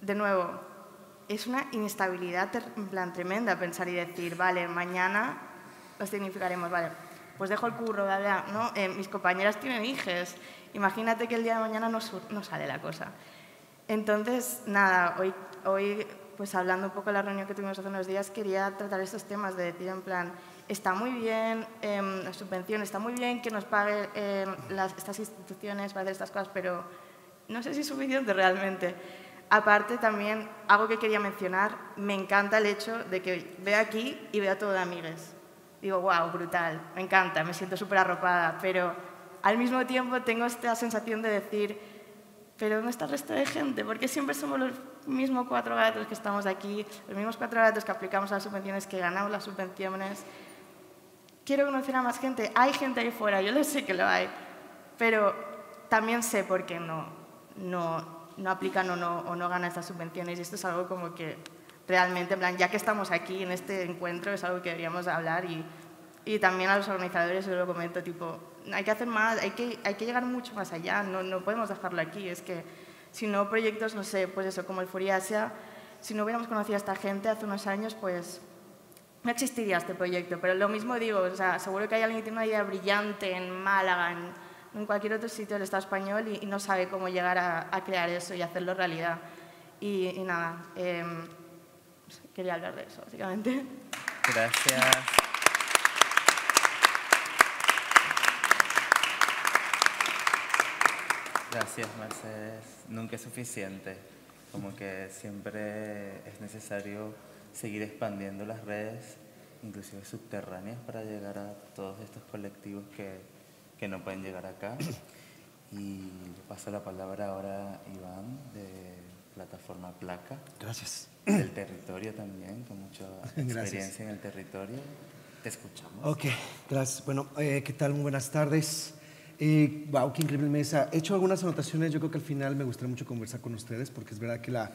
de nuevo, es una inestabilidad en plan tremenda pensar y decir, vale, mañana los tecnificaremos, vale, pues dejo el curro, ¿no? Eh, mis compañeras tienen hijos, imagínate que el día de mañana no, no sale la cosa. Entonces, nada, hoy, hoy pues hablando un poco de la reunión que tuvimos hace unos días, quería tratar estos temas de decir en plan, está muy bien em, la subvención, está muy bien que nos paguen em, estas instituciones para hacer estas cosas, pero no sé si es suficiente realmente. Aparte también, algo que quería mencionar, me encanta el hecho de que veo aquí y veo todo de amigues. Digo, wow, brutal, me encanta, me siento súper arropada, pero al mismo tiempo tengo esta sensación de decir, pero ¿dónde está el resto de gente? Porque siempre somos los mismos cuatro gatos que estamos aquí, los mismos cuatro gatos que aplicamos las subvenciones, que ganamos las subvenciones. Quiero conocer a más gente. Hay gente ahí fuera, yo lo sé que lo hay, pero también sé por qué no, no, no aplican o no, o no ganan estas subvenciones. Y esto es algo como que realmente, en plan, ya que estamos aquí en este encuentro, es algo que deberíamos hablar y, y también a los organizadores yo lo comento, tipo, hay que hacer más, hay que, hay que llegar mucho más allá, no, no podemos dejarlo aquí. Es que si no proyectos, no sé, pues eso, como el Furiasia, si no hubiéramos conocido a esta gente hace unos años, pues no existiría este proyecto. Pero lo mismo digo, o sea, seguro que hay alguien que tiene una idea brillante en Málaga, en, cualquier otro sitio del Estado español y, no sabe cómo llegar a, crear eso y hacerlo realidad. Y, nada, em, quería hablar de eso, básicamente. Gracias. Gracias, Mercedes. Nunca es suficiente. Como que siempre es necesario seguir expandiendo las redes, inclusive subterráneas, para llegar a todos estos colectivos que, que no pueden llegar acá. Y le paso la palabra ahora a Iván, de Plataforma Placa. Gracias. Del territorio también, con mucha experiencia en el territorio. Te escuchamos. Ok, gracias. Bueno, eh, ¿qué tal? Muy buenas tardes. Eh, wow, qué increíble mesa. He hecho algunas anotaciones, yo creo que al final me gustaría mucho conversar con ustedes porque es verdad que la,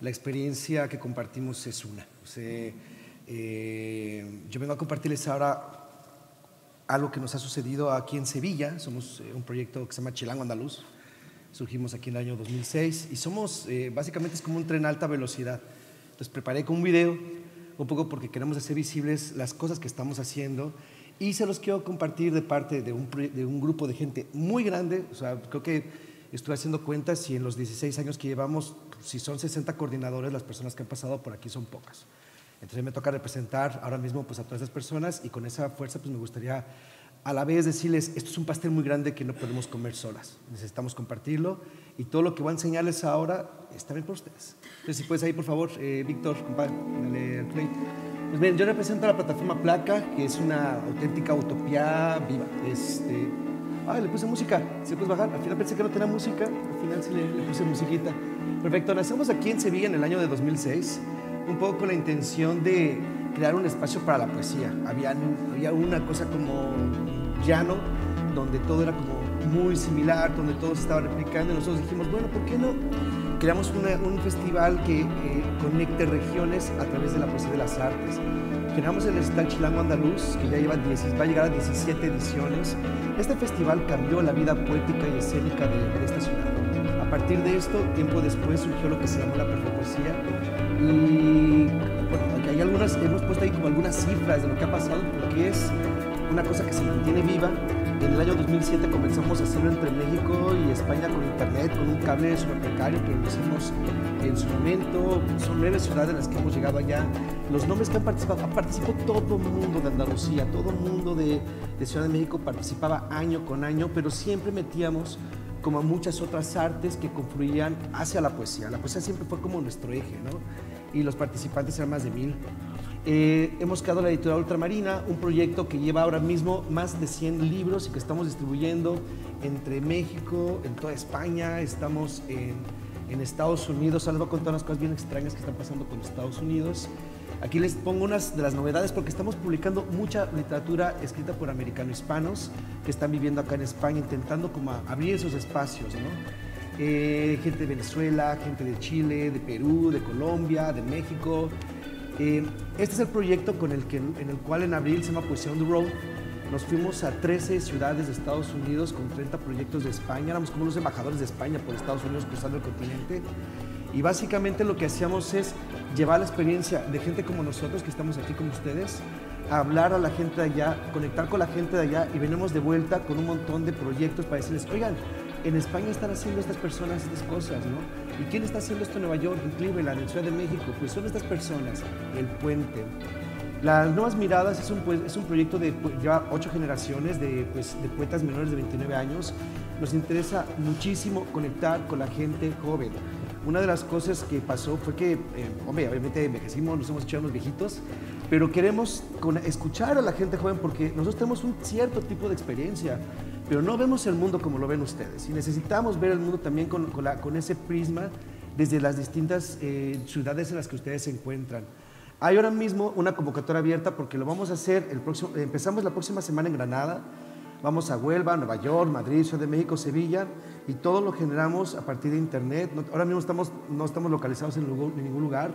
la experiencia que compartimos es una. Eh, yo vengo a compartirles ahora algo que nos ha sucedido aquí en Sevilla. Somos eh, un proyecto que se llama Chilango Andaluz. Surgimos aquí en el año 2006 y somos, eh, básicamente es como un tren a alta velocidad. Entonces preparé con un video, un poco porque queremos hacer visibles las cosas que estamos haciendo y se los quiero compartir de parte de un, de un grupo de gente muy grande. O sea, creo que estoy haciendo cuentas y en los 16 años que llevamos, si son 60 coordinadores, las personas que han pasado por aquí son pocas. Entonces me toca representar ahora mismo pues, a todas esas personas y con esa fuerza pues, me gustaría a la vez decirles, esto es un pastel muy grande que no podemos comer solas, necesitamos compartirlo y todo lo que voy a enseñarles ahora está bien por ustedes. Entonces si puedes ahí por favor, eh, Víctor, compadre, dale play. Pues bien, yo represento la plataforma Placa, que es una auténtica utopía viva. Este, ay, le puse música, ¿se puede bajar? Al final pensé que no tenía música, al final sí le, puse musiquita. Perfecto, nacemos aquí en Sevilla en el año de 2006, un poco con la intención de crear un espacio para la poesía. Había, había una cosa como llano, donde todo era como muy similar, donde todo se estaba replicando y nosotros dijimos, bueno, ¿por qué no? creamos un festival que eh, conecte regiones a través de la poesía de las artes. Creamos el Recital Chilango Andaluz, que ya lleva va a llegar a 17 ediciones. Este festival cambió la vida poética y escénica de, esta ciudad. A partir de esto, tiempo después surgió lo que se llamó la perfopoesía. Y bueno, aquí hay algunas, hemos puesto ahí como algunas cifras de lo que ha pasado, porque es una cosa que se mantiene viva. En el año 2007 comenzamos a hacerlo entre México y España con internet, con un cable super precario, pero lo hicimos en su momento. Son nueve ciudades en las que hemos llegado allá. Los nombres que han participado, participó todo el mundo de Andalucía, todo el mundo de, de Ciudad de México participaba año con año, pero siempre metíamos como muchas otras artes que confluían hacia la poesía. La poesía siempre fue como nuestro eje, ¿no? Y los participantes eran más de mil. Eh, hemos creado la editorial Ultramarina, un proyecto que lleva ahora mismo más de 100 libros y que estamos distribuyendo entre México, en toda España, estamos en, en Estados Unidos. Ahora les voy a contar unas cosas bien extrañas que están pasando con Estados Unidos. Aquí les pongo unas de las novedades porque estamos publicando mucha literatura escrita por americanos hispanos que están viviendo acá en España, intentando como abrir esos espacios, ¿no? Eh, gente de Venezuela, gente de Chile, de Perú, de Colombia, de México. Eh, este es el proyecto con el que, en el cual en abril se llama Poesía on the Road. Nos fuimos a 13 ciudades de Estados Unidos con 30 proyectos de España. Éramos como los embajadores de España por Estados Unidos cruzando el continente. Y básicamente lo que hacíamos es llevar la experiencia de gente como nosotros, que estamos aquí con ustedes, a hablar a la gente de allá, conectar con la gente de allá y venimos de vuelta con un montón de proyectos para decirles, oigan, en España están haciendo estas personas estas cosas, ¿no? ¿Y quién está haciendo esto en Nueva York, en Cleveland, en Ciudad de México? Pues son estas personas, el puente. Las Nuevas Miradas es un, pues, es un proyecto de lleva ocho generaciones de, pues, de poetas menores de 29 años. Nos interesa muchísimo conectar con la gente joven una de las cosas que pasó fue que, eh, hombre, obviamente envejecimos, nos hemos hecho unos viejitos, pero queremos escuchar a la gente joven porque nosotros tenemos un cierto tipo de experiencia, pero no vemos el mundo como lo ven ustedes. Y necesitamos ver el mundo también con, ese prisma desde las distintas eh, ciudades en las que ustedes se encuentran. Hay ahora mismo una convocatoria abierta porque lo vamos a hacer, el próximo, empezamos la próxima semana en Granada, vamos a Huelva, Nueva York, Madrid, Ciudad de México, Sevilla, y todo lo generamos a partir de internet. ahora mismo no estamos localizados en, ningún lugar.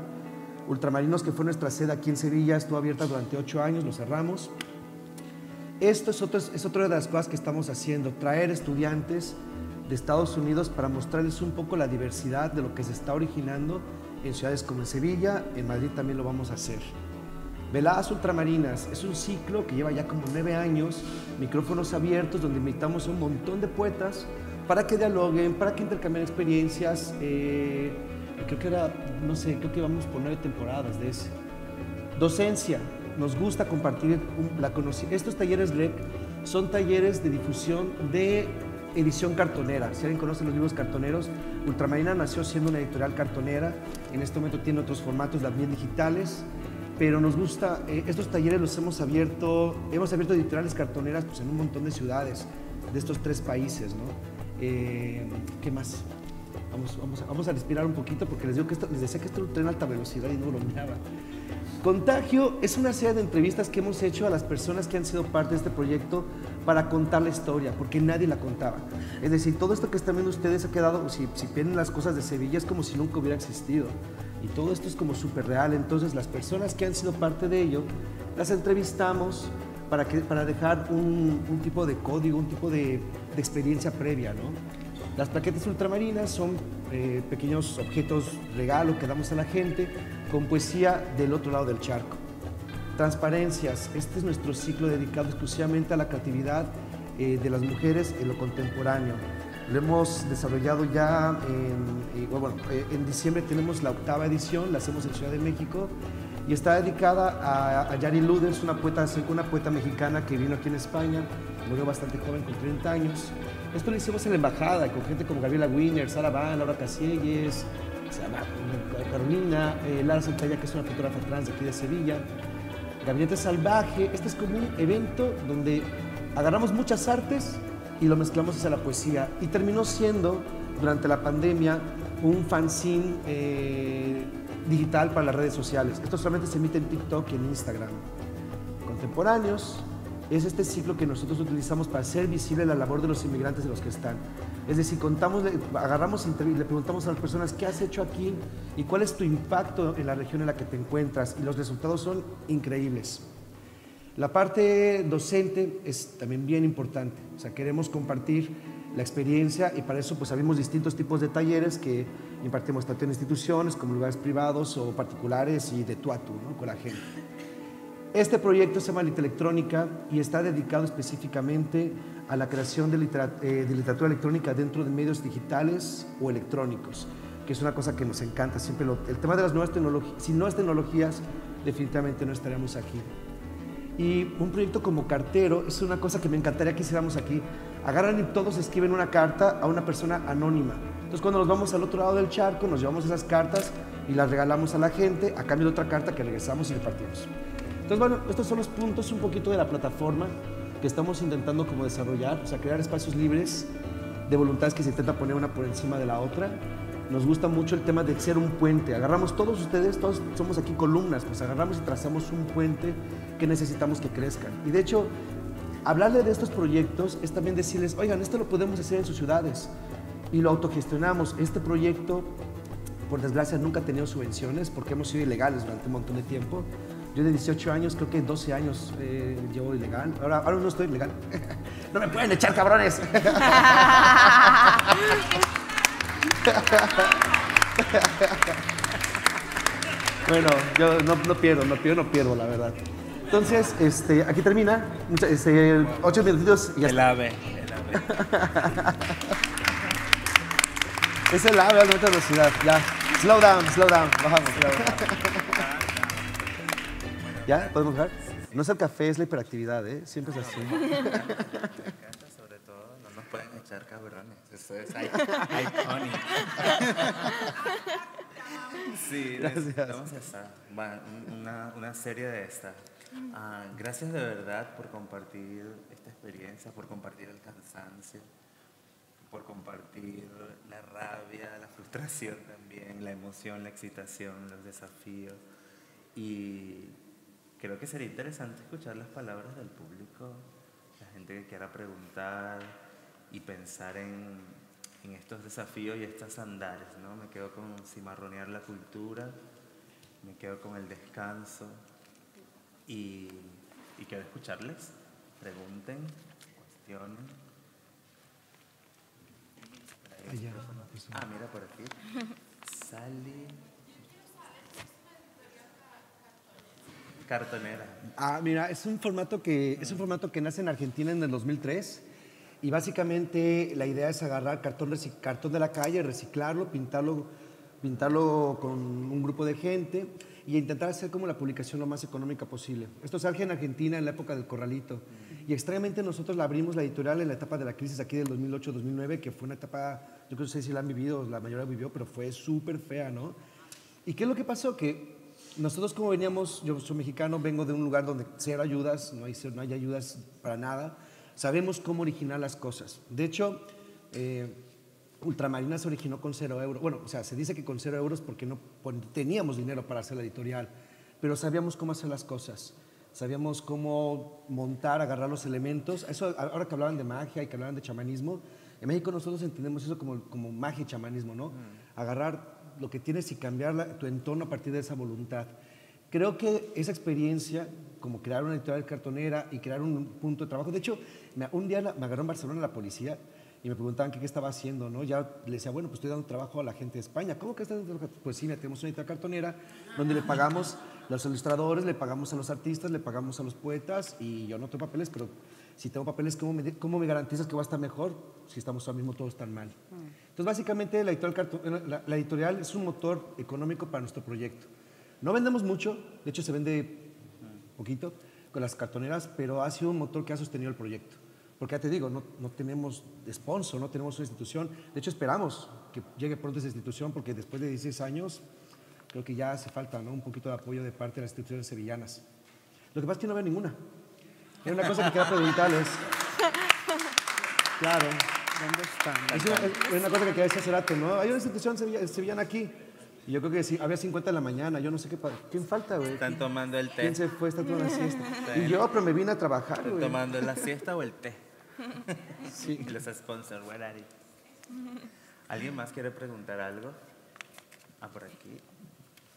Ultramarinos, que fue nuestra sede aquí en Sevilla, estuvo abierta durante ocho años, lo cerramos. Esto es, otro, otra de las cosas que estamos haciendo, traer estudiantes de Estados Unidos para mostrarles un poco la diversidad de lo que se está originando en ciudades como en Sevilla, en Madrid también lo vamos a hacer. Veladas Ultramarinas es un ciclo que lleva ya como nueve años, micrófonos abiertos donde invitamos a un montón de poetas para que dialoguen, para que intercambien experiencias. Eh, creo que era, no sé, creo que vamos por nueve temporadas de eso. Docencia, nos gusta compartir la conocimiento. Estos talleres GREC son talleres de difusión de edición cartonera. Si alguien conoce los libros cartoneros, Ultramarina nació siendo una editorial cartonera. En este momento tiene otros formatos, las bien digitales. Pero nos gusta, eh, estos talleres los hemos abierto, hemos abierto editoriales cartoneras pues, en un montón de ciudades de estos tres países, ¿no? Eh, ¿Qué más? Vamos, a respirar un poquito porque les digo que esto, les decía que esto lo en alta velocidad y no lo miraba. Contagio es una serie de entrevistas que hemos hecho a las personas que han sido parte de este proyecto para contar la historia, porque nadie la contaba. Es decir, todo esto que están viendo ustedes ha quedado, si, si ven las cosas de Sevilla, es como si nunca hubiera existido. Y todo esto es como súper real. Entonces, las personas que han sido parte de ello, las entrevistamos, para, que, para dejar un, tipo de código, un tipo de, de, experiencia previa. ¿no? Las plaquetas ultramarinas son eh, pequeños objetos regalo que damos a la gente con poesía del otro lado del charco. Transparencias, este es nuestro ciclo dedicado exclusivamente a la creatividad eh, de las mujeres en lo contemporáneo. Lo hemos desarrollado ya en, eh, bueno, en diciembre tenemos la octava edición, la hacemos en Ciudad de México y está dedicada a, a Yari Luders, una poeta, una poeta mexicana que vino aquí en España, murió bastante joven, con 30 años. Esto lo hicimos en la embajada, con gente como Gabriela Wiener, Sara Van, Laura Casielles, Carolina, eh, Santalla, que es una fotógrafa trans de aquí de Sevilla, Gabinete Salvaje. Este es como un evento donde agarramos muchas artes y lo mezclamos hacia la poesía. Y terminó siendo, durante la pandemia, un fanzine eh, digital para las redes sociales. Esto solamente se emite en TikTok y en Instagram. Contemporáneos es este ciclo que nosotros utilizamos para hacer visible la labor de los inmigrantes de los que están. Es decir, contamos, agarramos y le preguntamos a las personas qué has hecho aquí y cuál es tu impacto en la región en la que te encuentras y los resultados son increíbles. La parte docente es también bien importante, o sea, queremos compartir la experiencia y para eso pues abrimos distintos tipos de talleres que impartimos tanto en instituciones como lugares privados o particulares y de tú a tú ¿no? con la gente. Este proyecto se llama Electrónica y está dedicado específicamente a la creación de, eh, de, literatura electrónica dentro de medios digitales o electrónicos, que es una cosa que nos encanta. Siempre el tema de las nuevas tecnologías, sin nuevas tecnologías, definitivamente no estaríamos aquí. Y un proyecto como cartero es una cosa que me encantaría que hiciéramos aquí. Agarran y todos escriben una carta a una persona anónima. Entonces cuando nos vamos al otro lado del charco, nos llevamos esas cartas y las regalamos a la gente a cambio de otra carta que regresamos y repartimos. Entonces bueno, estos son los puntos un poquito de la plataforma que estamos intentando como desarrollar, o sea, crear espacios libres de voluntades que se intenta poner una por encima de la otra nos gusta mucho el tema de ser un puente. Agarramos todos ustedes, todos somos aquí columnas, pues agarramos y trazamos un puente que necesitamos que crezcan. Y de hecho, hablarle de estos proyectos es también decirles, oigan, esto lo podemos hacer en sus ciudades y lo autogestionamos. Este proyecto, por desgracia, nunca ha tenido subvenciones porque hemos sido ilegales durante un montón de tiempo. Yo de 18 años, creo que 12 años eh, llevo ilegal. Ahora, ahora no estoy ilegal. no me pueden echar cabrones. bueno, yo no, pierdo, no pierdo, no pierdo, la verdad. Entonces, este, aquí termina. Este, ocho minutitos y ya El ave, el ave. es el ave a alta velocidad, ya. Slow down, slow down, bajamos. ¿Ya? ¿Podemos bajar? No es el café, es la hiperactividad, ¿eh? Siempre es así. pueden echar cabrones. Eso es sí, vamos a estar. Una, una serie de estas. Ah, gracias de verdad por compartir esta experiencia, por compartir el cansancio, por compartir la rabia, la frustración también, la emoción, la excitación, los desafíos. Y creo que sería interesante escuchar las palabras del público, la gente que quiera preguntar y pensar en, en estos desafíos y estas andares, ¿no? Me quedo con cimarronear la cultura, me quedo con el descanso y, y quiero escucharles, pregunten, cuestionen. Ah, mira por aquí. Sally. Cartonera. Ah, mira, es un formato que es un formato que nace en Argentina en el 2003 y básicamente la idea es agarrar cartón, cartón de la calle, reciclarlo, pintarlo, pintarlo con un grupo de gente y intentar hacer como la publicación lo más económica posible. Esto sale en Argentina en la época del corralito. Y extrañamente nosotros la abrimos la editorial en la etapa de la crisis aquí del 2008-2009, que fue una etapa, yo creo que no sé si la han vivido, la mayoría vivió, pero fue súper fea, ¿no? ¿Y qué es lo que pasó? Que nosotros como veníamos, yo soy mexicano, vengo de un lugar donde cero ayudas, no hay, no hay ayudas para nada sabemos cómo originar las cosas. De hecho, eh, Ultramarina se originó con cero euros. Bueno, o sea, se dice que con cero euros porque no teníamos dinero para hacer la editorial, pero sabíamos cómo hacer las cosas. Sabíamos cómo montar, agarrar los elementos. Eso, ahora que hablaban de magia y que hablaban de chamanismo, en México nosotros entendemos eso como, como magia y chamanismo, ¿no? Mm. Agarrar lo que tienes y cambiar tu entorno a partir de esa voluntad. Creo que esa experiencia, como crear una editorial cartonera y crear un punto de trabajo, de hecho, un día me agarró en Barcelona la policía y me preguntaban qué, estaba haciendo, ¿no? Ya le decía, bueno, pues estoy dando trabajo a la gente de España. ¿Cómo que estás dando? Pues sí, tenemos una editorial cartonera donde le pagamos a los ilustradores, le pagamos a los artistas, le pagamos a los poetas y yo no tengo papeles, pero si tengo papeles, ¿cómo me, cómo me garantizas que va a estar mejor si estamos ahora mismo todos tan mal? Entonces, básicamente, la editorial, la editorial es un motor económico para nuestro proyecto. No vendemos mucho, de hecho se vende poquito con las cartoneras, pero ha sido un motor que ha sostenido el proyecto. Porque ya te digo, no, no tenemos sponsor, no tenemos una institución. De hecho, esperamos que llegue pronto esa institución porque después de 16 años creo que ya hace falta ¿no? un poquito de apoyo de parte de las instituciones sevillanas. Lo que pasa es que no veo ninguna. Hay una cosa que queda preguntarles. Claro. ¿Dónde están? Es una, cosa que quería decir hace rato, ¿no? Hay una institución sevillana aquí. Y yo creo que sí, había 50 en la mañana, yo no sé qué pasa. ¿Quién falta, güey? Están tomando el té. ¿Quién se fue? Está tomando la siesta. Y yo, pero me vine a trabajar, ¿Están tomando la siesta o el té? Sí. Los sponsors, where are you? ¿Alguien más quiere preguntar algo? Ah, por aquí.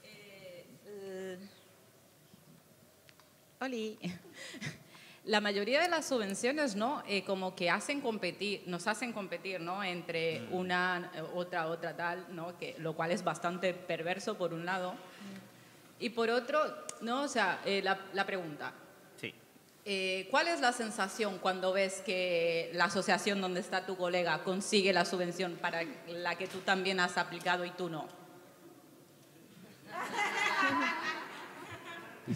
Eh, eh Oli la mayoría de las subvenciones, ¿no? Eh, como que hacen competir, nos hacen competir, ¿no? Entre mm. una, otra, otra tal, ¿no? Que, lo cual es bastante perverso por un lado. Y por otro, no, o sea, eh, la, la pregunta. Sí. Eh, ¿Cuál es la sensación cuando ves que la asociación donde está tu colega consigue la subvención para la que tú también has aplicado y tú no?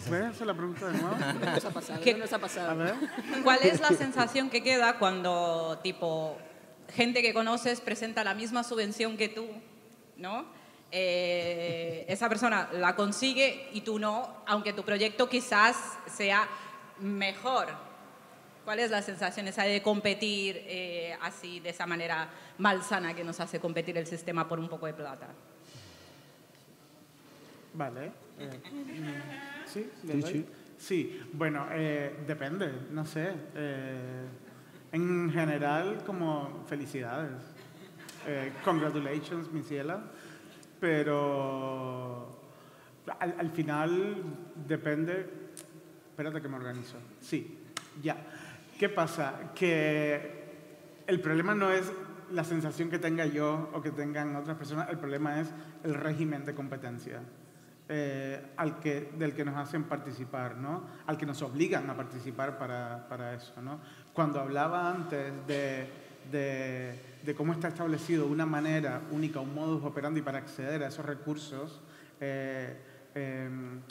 ¿Puedes hacer la pregunta de nuevo? ¿Qué nos ha pasado? ¿Qué- ¿Qué nos ha pasado? A ver. ¿Cuál es la sensación que queda cuando, tipo, gente que conoces presenta la misma subvención que tú, ¿no? Eh, esa persona la consigue y tú no, aunque tu proyecto quizás sea mejor. ¿Cuál es la sensación esa de competir eh, así, de esa manera malsana que nos hace competir el sistema por un poco de plata? Vale. eh, sí, le Sí, doy. sí. Sí, bueno, eh, depende, no sé. eh, en general, como felicidades. Eh, congratulations, mi ciela. Pero al, al final depende. Espérate que me organizo. Sí, ya. ¿Qué pasa? Que el problema no es la sensación que tenga yo o que tengan otras personas, el problema es el régimen de competencia eh, al que, del que nos hacen participar, ¿no? al que nos obligan a participar para, para eso. ¿no? Cuando hablaba antes de, de, de cómo está establecido una manera única, un modus operandi para acceder a esos recursos, eh, em,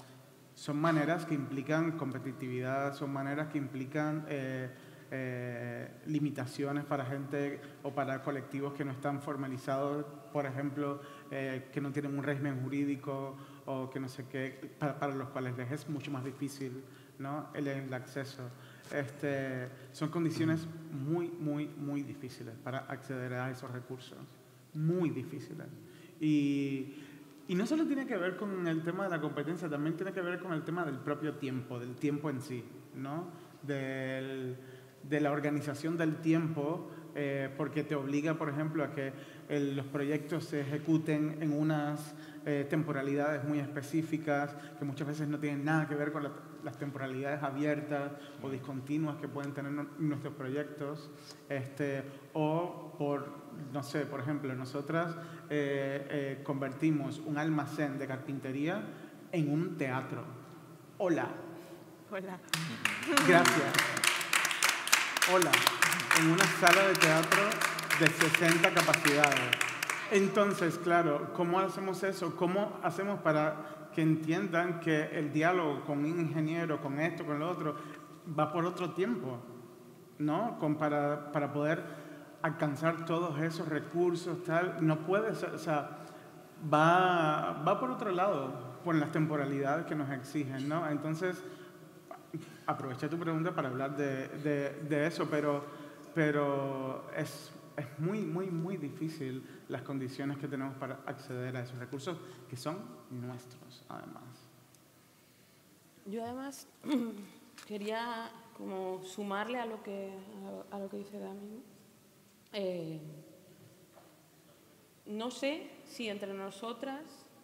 son maneras que implican competitividad, son maneras que implican eh, eh, limitaciones para gente o para colectivos que no están formalizados, por ejemplo, eh, que no tienen un régimen jurídico o que no sé qué, para, para los cuales les es mucho más difícil ¿no? el, el acceso. Este, son condiciones muy, muy, muy difíciles para acceder a esos recursos, muy difíciles. Y, y no solo tiene que ver con el tema de la competencia, también tiene que ver con el tema del propio tiempo, del tiempo en sí, ¿no? Del, de la organización del tiempo, eh, porque te obliga, por ejemplo, a que el- los proyectos se ejecuten en unas eh, temporalidades muy específicas, que muchas veces no tienen nada que ver con la- las temporalidades abiertas o discontinuas que pueden tener nu- nuestros proyectos, este, o por, no sé, por ejemplo, nosotras eh, eh, convertimos un almacén de carpintería en un teatro. Hola, Hola. gracias. Hola, en una sala de teatro de 60 capacidades. Entonces, claro, ¿cómo hacemos eso? ¿Cómo hacemos para que entiendan que el diálogo con un ingeniero, con esto, con lo otro, va por otro tiempo? ¿No? Con, para, para poder alcanzar todos esos recursos, tal, no puede ser, o sea, va, va por otro lado, por las temporalidades que nos exigen, ¿no? Entonces, aproveché tu pregunta para hablar de, de- de eso, pero, pero es, es muy, muy, muy difícil las condiciones que tenemos para acceder a esos recursos que son nuestros, además. Yo además quería como sumarle a lo que, a, lo que dice Dami. Eh, no sé si entre nosotras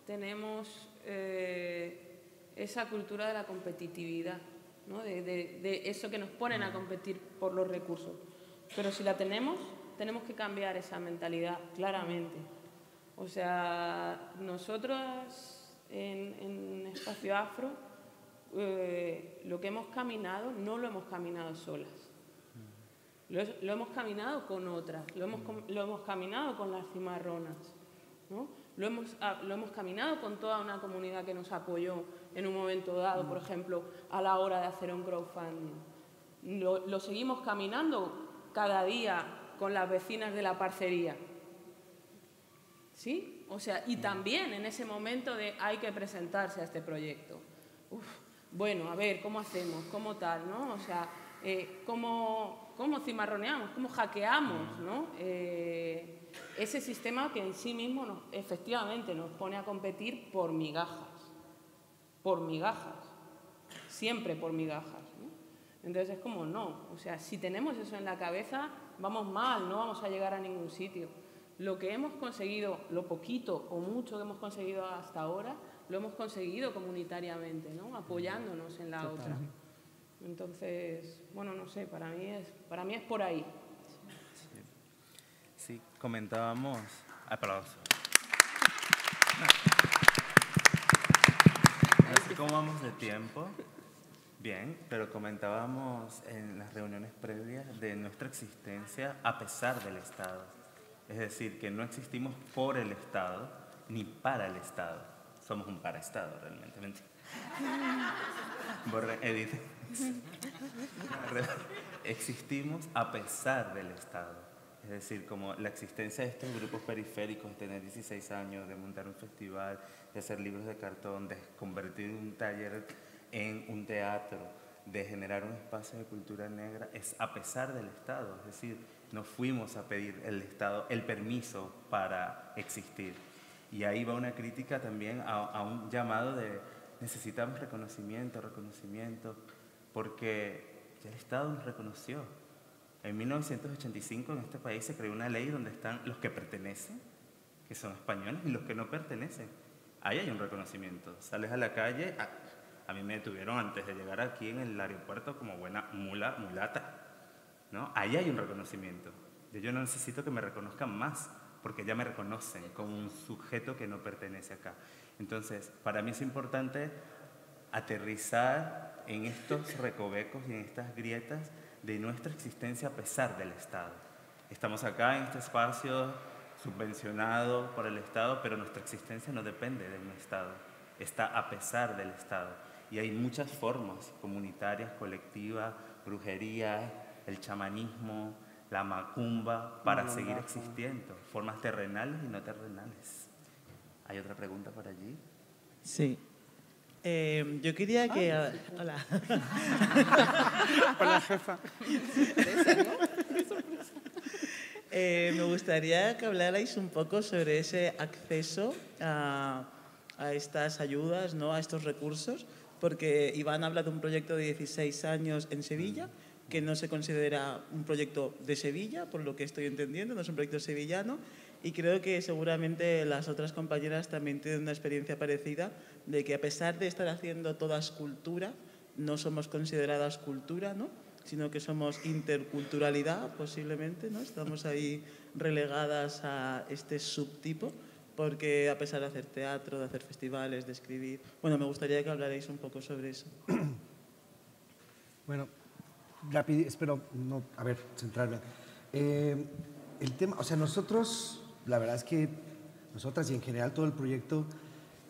tenemos eh, esa cultura de la competitividad, ¿no? de, de- de eso que nos ponen a competir por los recursos. Pero si la tenemos, tenemos que cambiar esa mentalidad claramente. O sea, nosotros en, Espacio Afro, eh, lo que hemos caminado no lo hemos caminado solas. Lo, hemos caminado con otras, lo hemos, caminado con las cimarronas, ¿no? lo, hemos, ah, lo hemos caminado con toda una comunidad que nos apoyó en un momento dado, por ejemplo, a la hora de hacer un crowdfunding. Lo, lo seguimos caminando cada día con las vecinas de la parcería. ¿Sí? O sea, y también en ese momento de hay que presentarse a este proyecto. Uf, bueno, a ver, ¿cómo hacemos? ¿Cómo tal? ¿no? O sea, eh, ¿cómo, ¿cómo cimarroneamos? ¿Cómo hackeamos? ¿no? Eh, ese sistema que en sí mismo nos- efectivamente nos pone a competir por migajas. Por migajas. Siempre por migajas. ¿no? Entonces es como no. O sea, si tenemos eso en la cabeza, vamos mal, no vamos a llegar a ningún sitio. Lo que hemos conseguido, lo poquito o mucho que hemos conseguido hasta ahora, lo hemos conseguido comunitariamente, ¿no? apoyándonos en la otra. Entonces, bueno, no sé, para mí es, para mí es por ahí. Sí, comentábamos. Aplausos. ¿Cómo vamos de tiempo? Bien, pero comentábamos en las reuniones previas de nuestra existencia a pesar del Estado. Es decir, que no existimos por el Estado ni para el Estado. Somos un paraestado realmente. mentira. Borre, Edith. Existimos a pesar del Estado. Es decir, como la existencia de estos grupos periféricos, tener 16 años, de montar un festival, de hacer libros de cartón, de convertir un taller en un teatro, de generar un espacio de cultura negra, es a pesar del Estado. Es decir, no fuimos a pedir el Estado el permiso para existir. Y ahí va una crítica también a, a un llamado de necesitamos reconocimiento, reconocimiento, porque el Estado nos reconoció. En 1985 en este país se creó una ley donde están los que pertenecen, que son españoles, y los que no pertenecen. Ahí hay un reconocimiento. Sales a la calle, a, mí me detuvieron antes de llegar aquí en el aeropuerto como buena mula, mulata. ¿no? Ahí hay un reconocimiento. Yo no necesito que me reconozcan más, porque ya me reconocen como un sujeto que no pertenece acá. Entonces, para mí es importante aterrizar en estos recovecos y en estas grietas de nuestra existencia a pesar del Estado. Estamos acá en este espacio subvencionado por el Estado, pero nuestra existencia no depende de un Estado, está a pesar del Estado. Y hay muchas formas comunitarias, colectivas, brujería, el chamanismo, la macumba, para seguir existiendo, formas terrenales y no terrenales. ¿Hay otra pregunta por allí? Sí. Eh, yo quería que... Ah. Hola. Hola, jefa. Eh, me gustaría que hablarais un poco sobre ese acceso a, a estas ayudas, ¿no? a estos recursos, porque Iván habla de un proyecto de 16 años en Sevilla, que no se considera un proyecto de Sevilla, por lo que estoy entendiendo, no es un proyecto sevillano, y creo que seguramente las otras compañeras también tienen una experiencia parecida, de que a pesar de estar haciendo todas cultura, no somos consideradas cultura, ¿no? sino que somos interculturalidad posiblemente, ¿no? estamos ahí relegadas a este subtipo, porque a pesar de hacer teatro, de hacer festivales, de escribir, bueno, me gustaría que hablarais un poco sobre eso. Bueno, rápido, espero no, a ver, centrarme. Eh, el tema, o sea, nosotros, la verdad es que nosotras y en general todo el proyecto,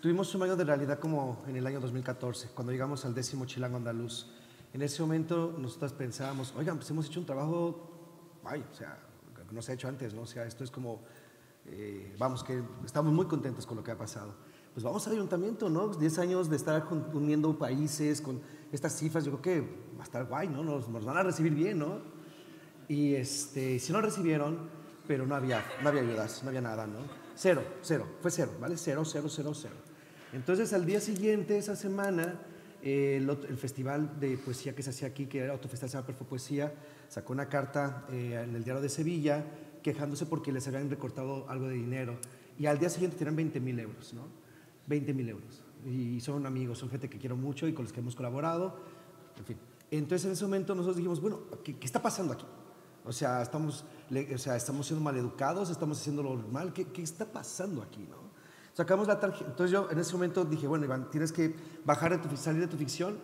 tuvimos un año de realidad como en el año 2014, cuando llegamos al décimo Chilango Andaluz. En ese momento nosotras pensábamos, oigan, pues hemos hecho un trabajo, ay, o sea, no se ha hecho antes, ¿no? O sea, esto es como, eh, vamos, que estamos muy contentos con lo que ha pasado. Pues vamos al ayuntamiento, ¿no? 10 años de estar uniendo países con estas cifras, yo creo que va a estar guay, ¿no? Nos, nos van a recibir bien, ¿no? Y este, sí nos recibieron, pero no había, no había ayudas, no había nada, ¿no? Cero, cero, fue cero, ¿vale? Cero, cero, cero, cero. Entonces al día siguiente, esa semana, eh, el, el festival de poesía que se hacía aquí, que era Autofestival Semana Perfo Poesía, sacó una carta eh, en el diario de Sevilla quejándose porque les habían recortado algo de dinero. Y al día siguiente tenían 20 mil euros, ¿no? 20 mil euros. Y son amigos, son gente que quiero mucho y con los que hemos colaborado, en fin. Entonces en ese momento nosotros dijimos, bueno, ¿qué, está pasando aquí? O sea, estamos, o sea, estamos siendo maleducados, estamos haciendo lo normal, ¿qué, qué está pasando aquí, no? Sacamos la tarjeta, entonces yo en ese momento dije, bueno, Iván, tienes que bajar de tu, salir de tu ficción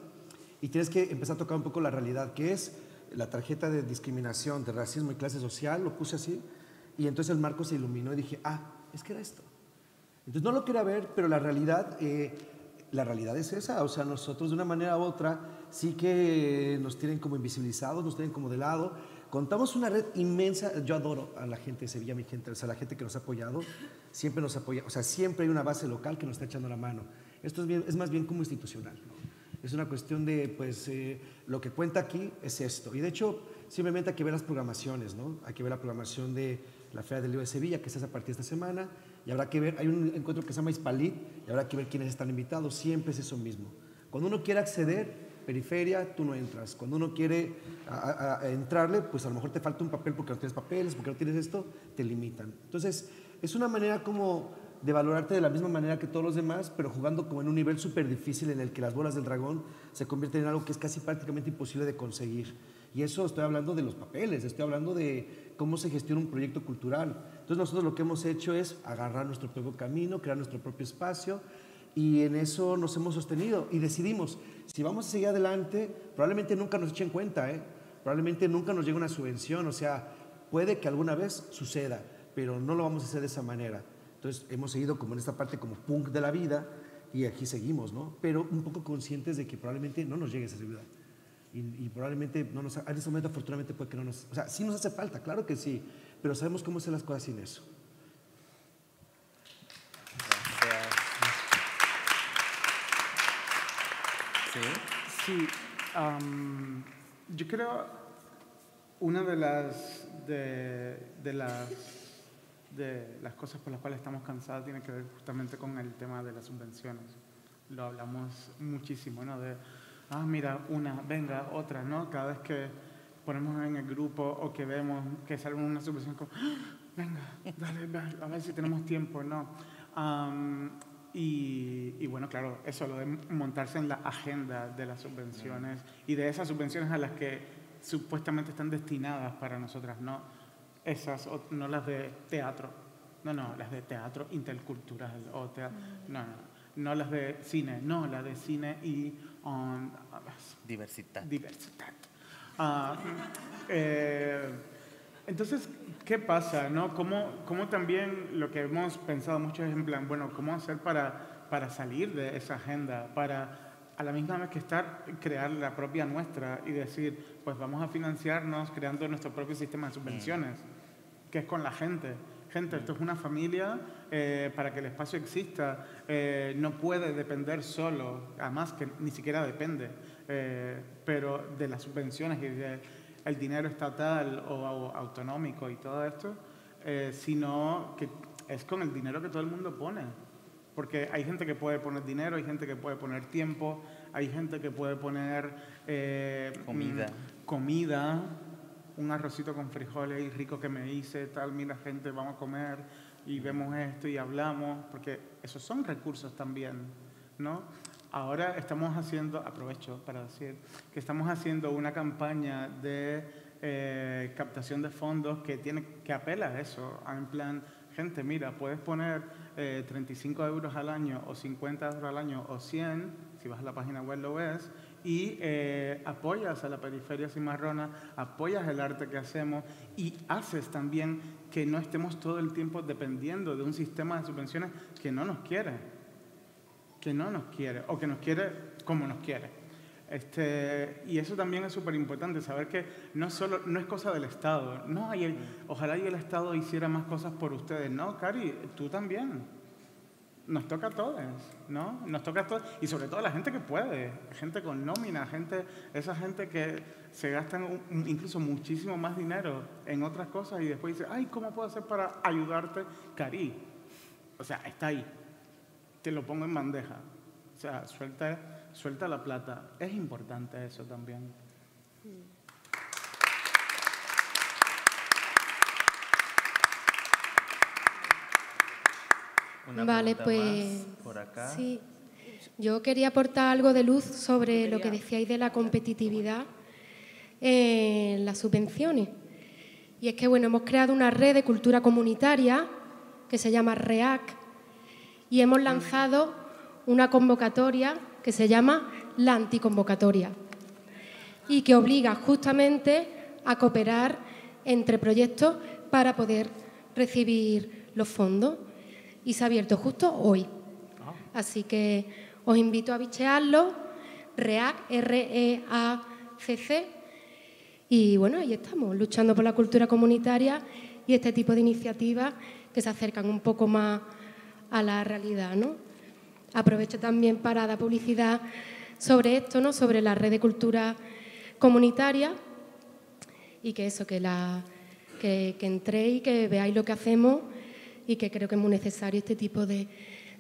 y tienes que empezar a tocar un poco la realidad, que es la tarjeta de discriminación, de racismo y clase social, lo puse así, y entonces el marco se iluminó y dije, ah, es que era esto. Entonces no lo quería ver, pero la realidad, eh, la realidad es esa. O sea, nosotros de una manera u otra sí que nos tienen como invisibilizados, nos tienen como de lado. Contamos una red inmensa. Yo adoro a la gente de Sevilla, mi gente, o sea, la gente que nos ha apoyado, siempre nos apoya. O sea, siempre hay una base local que nos está echando la mano. Esto es, más bien como institucional. Es una cuestión de, pues, eh, lo que cuenta aquí es esto. Y de hecho, simplemente hay que ver las programaciones, ¿no? Hay que ver la programación de la Feria del Libro de Sevilla, que se hace a partir de esta semana, y habrá que ver, hay un encuentro que se llama Hispalit, y habrá que ver quiénes están invitados, siempre es eso mismo. Cuando uno quiere acceder, periferia, tú no entras. Cuando uno quiere a- a- a entrarle, pues a lo mejor te falta un papel porque no tienes papeles, porque no tienes esto, te limitan. Entonces, es una manera como de valorarte de la misma manera que todos los demás, pero jugando como en un nivel súper difícil en el que las bolas del dragón se convierten en algo que es casi prácticamente imposible de conseguir. Y eso estoy hablando de los papeles, estoy hablando de cómo se gestiona un proyecto cultural. Entonces nosotros lo que hemos hecho es agarrar nuestro propio camino, crear nuestro propio espacio Y en eso nos hemos sostenido y decidimos, si vamos a seguir adelante, probablemente nunca nos echen cuenta, ¿eh? probablemente nunca nos llegue una subvención, o sea, puede que alguna vez suceda, pero no lo vamos a hacer de esa manera. Entonces hemos seguido como en esta parte como punk de la vida y aquí seguimos, ¿no? Pero un poco conscientes de que probablemente no nos llegue esa ayuda. Y, probablemente no nos, en este momento afortunadamente puede que no nos, o sea, sí nos hace falta, claro que sí, pero sabemos cómo hacer las cosas sin eso. Sí, yo creo una de las, de, las, de las cosas por las cuales estamos cansados tiene que ver justamente con el tema de las subvenciones. Lo hablamos muchísimo, ¿no? De, ah, mira, una, venga, otra, ¿no? Cada vez que ponemos en el grupo o que vemos que sale una subvención, como, ah, venga, dale, a ver si tenemos tiempo, ¿no? Y, bueno, claro, eso, lo de montarse en la agenda de las subvenciones y de esas subvenciones a las que supuestamente están destinadas para nosotras, no esas, no las de teatro, no, no, las de teatro intercultural, o no, no, no las de cine, no, las de cine y um, diversidad. Diversidad. Eh, entonces, ¿qué pasa? No? ¿Cómo, ¿Cómo, también lo que hemos pensado mucho es en plan, bueno, ¿cómo hacer para, para salir de esa agenda? Para a la misma vez que estar, crear la propia nuestra y decir, pues vamos a financiarnos creando nuestro propio sistema de subvenciones, mm. Que es con la gente. Gente, esto es una familia, eh, para que el espacio exista, eh, no puede depender solo, además que ni siquiera depende, eh, pero de las subvenciones y de el dinero estatal o, autonómico y todo esto, eh, sino que es con el dinero que todo el mundo pone. Porque hay gente que puede poner dinero, hay gente que puede poner tiempo, hay gente que puede poner eh, comida. Mm, comida, un arrocito con frijoles y rico que me hice, tal, mira gente, vamos a comer y vemos esto y hablamos, porque esos son recursos también, ¿no? Ahora estamos haciendo, aprovecho para decir, que estamos haciendo una campaña de eh, captación de fondos que, tiene, que apela a eso, en plan, gente, mira, puedes poner 35 eh, euros al año o 50 euros al año o 100, si vas a la página web lo ves, y eh, apoyas a la periferia cimarrona, apoyas el arte que hacemos y haces también que no estemos todo el tiempo dependiendo de un sistema de subvenciones que no nos quiere que no nos quiere o que nos quiere como nos quiere. Este, y eso también es súper importante, saber que no, solo, no es cosa del Estado. No, hay ojalá y el Estado hiciera más cosas por ustedes. No, Cari, tú también. Nos toca a todos, ¿no? Nos toca a todos. Y sobre todo a la gente que puede, gente con nómina, gente, esa gente que se gasta incluso muchísimo más dinero en otras cosas y después dice, ay, ¿cómo puedo hacer para ayudarte? Cari, o sea, está ahí te lo pongo en bandeja. O sea, suelta, suelta la plata. Es importante eso también. Vale, pues por acá. sí. Yo quería aportar algo de luz sobre lo que decíais de la competitividad en las subvenciones. Y es que bueno, hemos creado una red de cultura comunitaria que se llama REAC, y hemos lanzado una convocatoria que se llama la anticonvocatoria y que obliga justamente a cooperar entre proyectos para poder recibir los fondos. Y se ha abierto justo hoy. Así que os invito a bichearlo, REAC, R-E-A-C-C. Y bueno, ahí estamos, luchando por la cultura comunitaria y este tipo de iniciativas que se acercan un poco más a la realidad. ¿no? Aprovecho también para dar publicidad sobre esto, ¿no? sobre la red de cultura comunitaria y que eso, que, la, que, que entréis, que veáis lo que hacemos y que creo que es muy necesario este tipo de,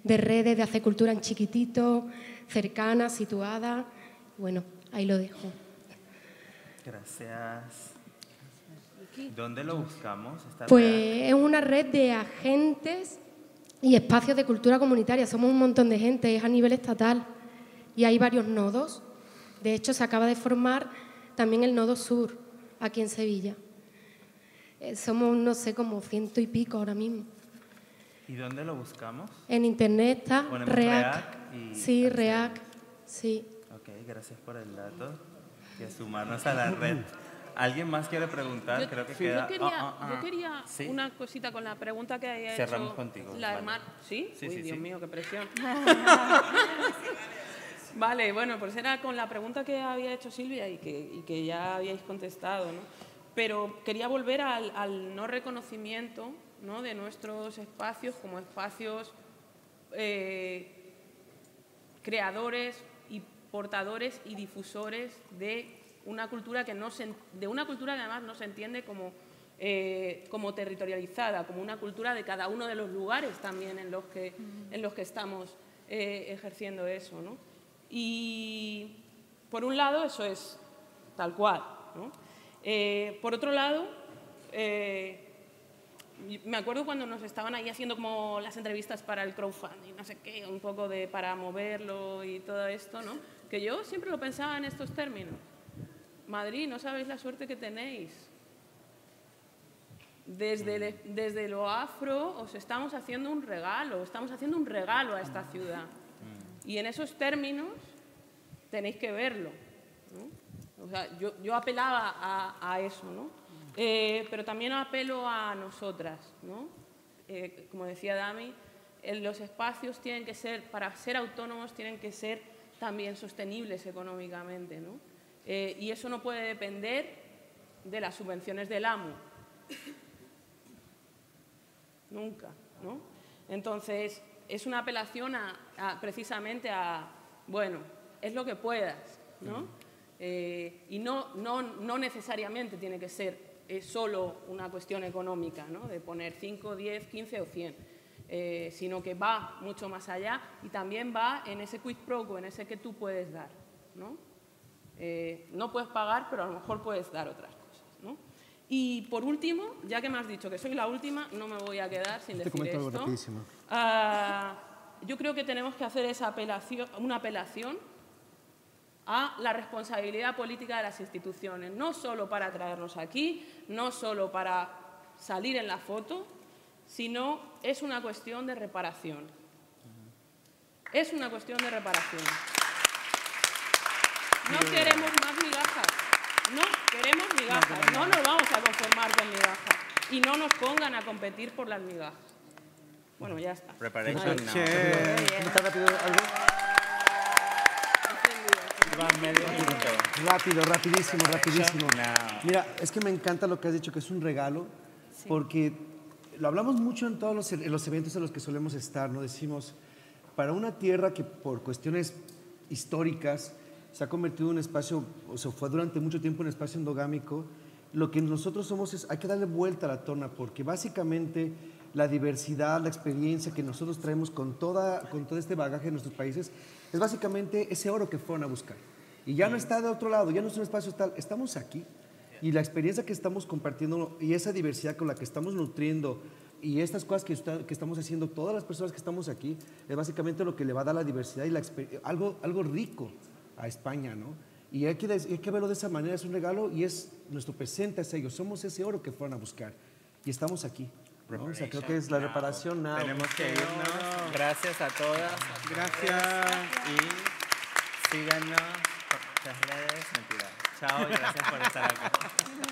de redes de hacer cultura en chiquitito, cercana, situada. Bueno, ahí lo dejo. Gracias. ¿Dónde lo buscamos? Pues es una red de agentes y espacios de cultura comunitaria. Somos un montón de gente, es a nivel estatal y hay varios nodos. De hecho, se acaba de formar también el nodo sur, aquí en Sevilla. Eh, somos, no sé, como ciento y pico ahora mismo. ¿Y dónde lo buscamos? En internet está React. sí, React, sí. Ok, gracias por el dato y a sumarnos a la red. ¿Alguien más quiere preguntar? Yo, Creo que quería, queda... yo quería, ah, yo quería una cosita con la pregunta que había Cerramos contigo. La hermana. ¿Sí? sí Uy, Dios mío, qué presión. vale, bueno, pues era con la pregunta que había hecho Silvia y que, y que ya habíais contestado, ¿no? Pero quería volver al, al no reconocimiento ¿no? de nuestros espacios como espacios eh, creadores y portadores y difusores de una cultura que no de una cultura que además no se entiende como, eh, como territorializada, como una cultura de cada uno de los lugares también en los que, en los que estamos eh, ejerciendo eso. ¿no? Y por un lado eso es tal cual. ¿no? Eh, por otro lado, me acuerdo cuando nos estaban ahí haciendo como las entrevistas para el crowdfunding, no sé qué, un poco de para moverlo y todo esto, ¿no? Que yo siempre lo pensaba en estos términos. Madrid, no sabéis la suerte que tenéis. Desde, desde lo afro os estamos haciendo un regalo, estamos haciendo un regalo a esta ciudad. Y en esos términos tenéis que verlo. O sea, yo, yo apelaba a, a, eso, ¿no? Eh, pero también apelo a nosotras, ¿no? Eh, como decía Dami, los espacios tienen que ser, para ser autónomos, tienen que ser también sostenibles económicamente, ¿no? Eh, y eso no puede depender de las subvenciones del AMU. Nunca, ¿no? Entonces, es una apelación a, precisamente a, bueno, es lo que puedas, ¿no? Eh, y no, no, no, necesariamente tiene que ser eh, solo una cuestión económica, ¿no? de poner 5, 10, 15 o 100, sino que va mucho más allá y también va en ese quick pro, en ese que tú puedes dar. ¿no? Eh, no puedes pagar, pero a lo mejor puedes dar otras cosas. ¿no? Y por último, ya que me has dicho que soy la última, no me voy a quedar sin decir esto. Ah, yo creo que tenemos que hacer esa apelación, una apelación a la responsabilidad política de las instituciones, no solo para traernos aquí, no solo para salir en la foto, sino es una cuestión de reparación. Es una cuestión de reparación. No queremos más migajas. No queremos migajas. No nos vamos a conformar con migajas. Y no nos pongan a competir por las migajas. Bueno, ya está. Preparation ¿Está rápido algo? Rápido, rapidísimo, rapidísimo. Mira, es que me encanta lo que has dicho, que es un regalo, porque lo hablamos mucho en todos los, en los eventos en los que solemos estar, ¿no? Decimos, para una tierra que por cuestiones históricas se ha convertido en un espacio, o sea, fue durante mucho tiempo un espacio endogámico, lo que nosotros somos es, hay que darle vuelta a la torna, porque básicamente la diversidad, la experiencia que nosotros traemos con, toda, con todo este bagaje de nuestros países, es básicamente ese oro que fueron a buscar. Y ya no está de otro lado, ya no es un espacio tal, estamos aquí. Y la experiencia que estamos compartiendo y esa diversidad con la que estamos nutriendo y estas cosas que, que, estamos haciendo, todas las personas que estamos aquí, es básicamente lo que le va a dar la diversidad y la algo, algo rico a España, ¿no? Y hay que, hay que verlo de esa manera, es un regalo y es nuestro presente a ellos. Somos ese oro que fueron a buscar y estamos aquí. ¿no? O sea, creo que es la reparación. Now. Tenemos que irnos. Gracias a todas. Gracias. Y síganos. Muchas redes. Mentira. Chao y gracias por estar aquí.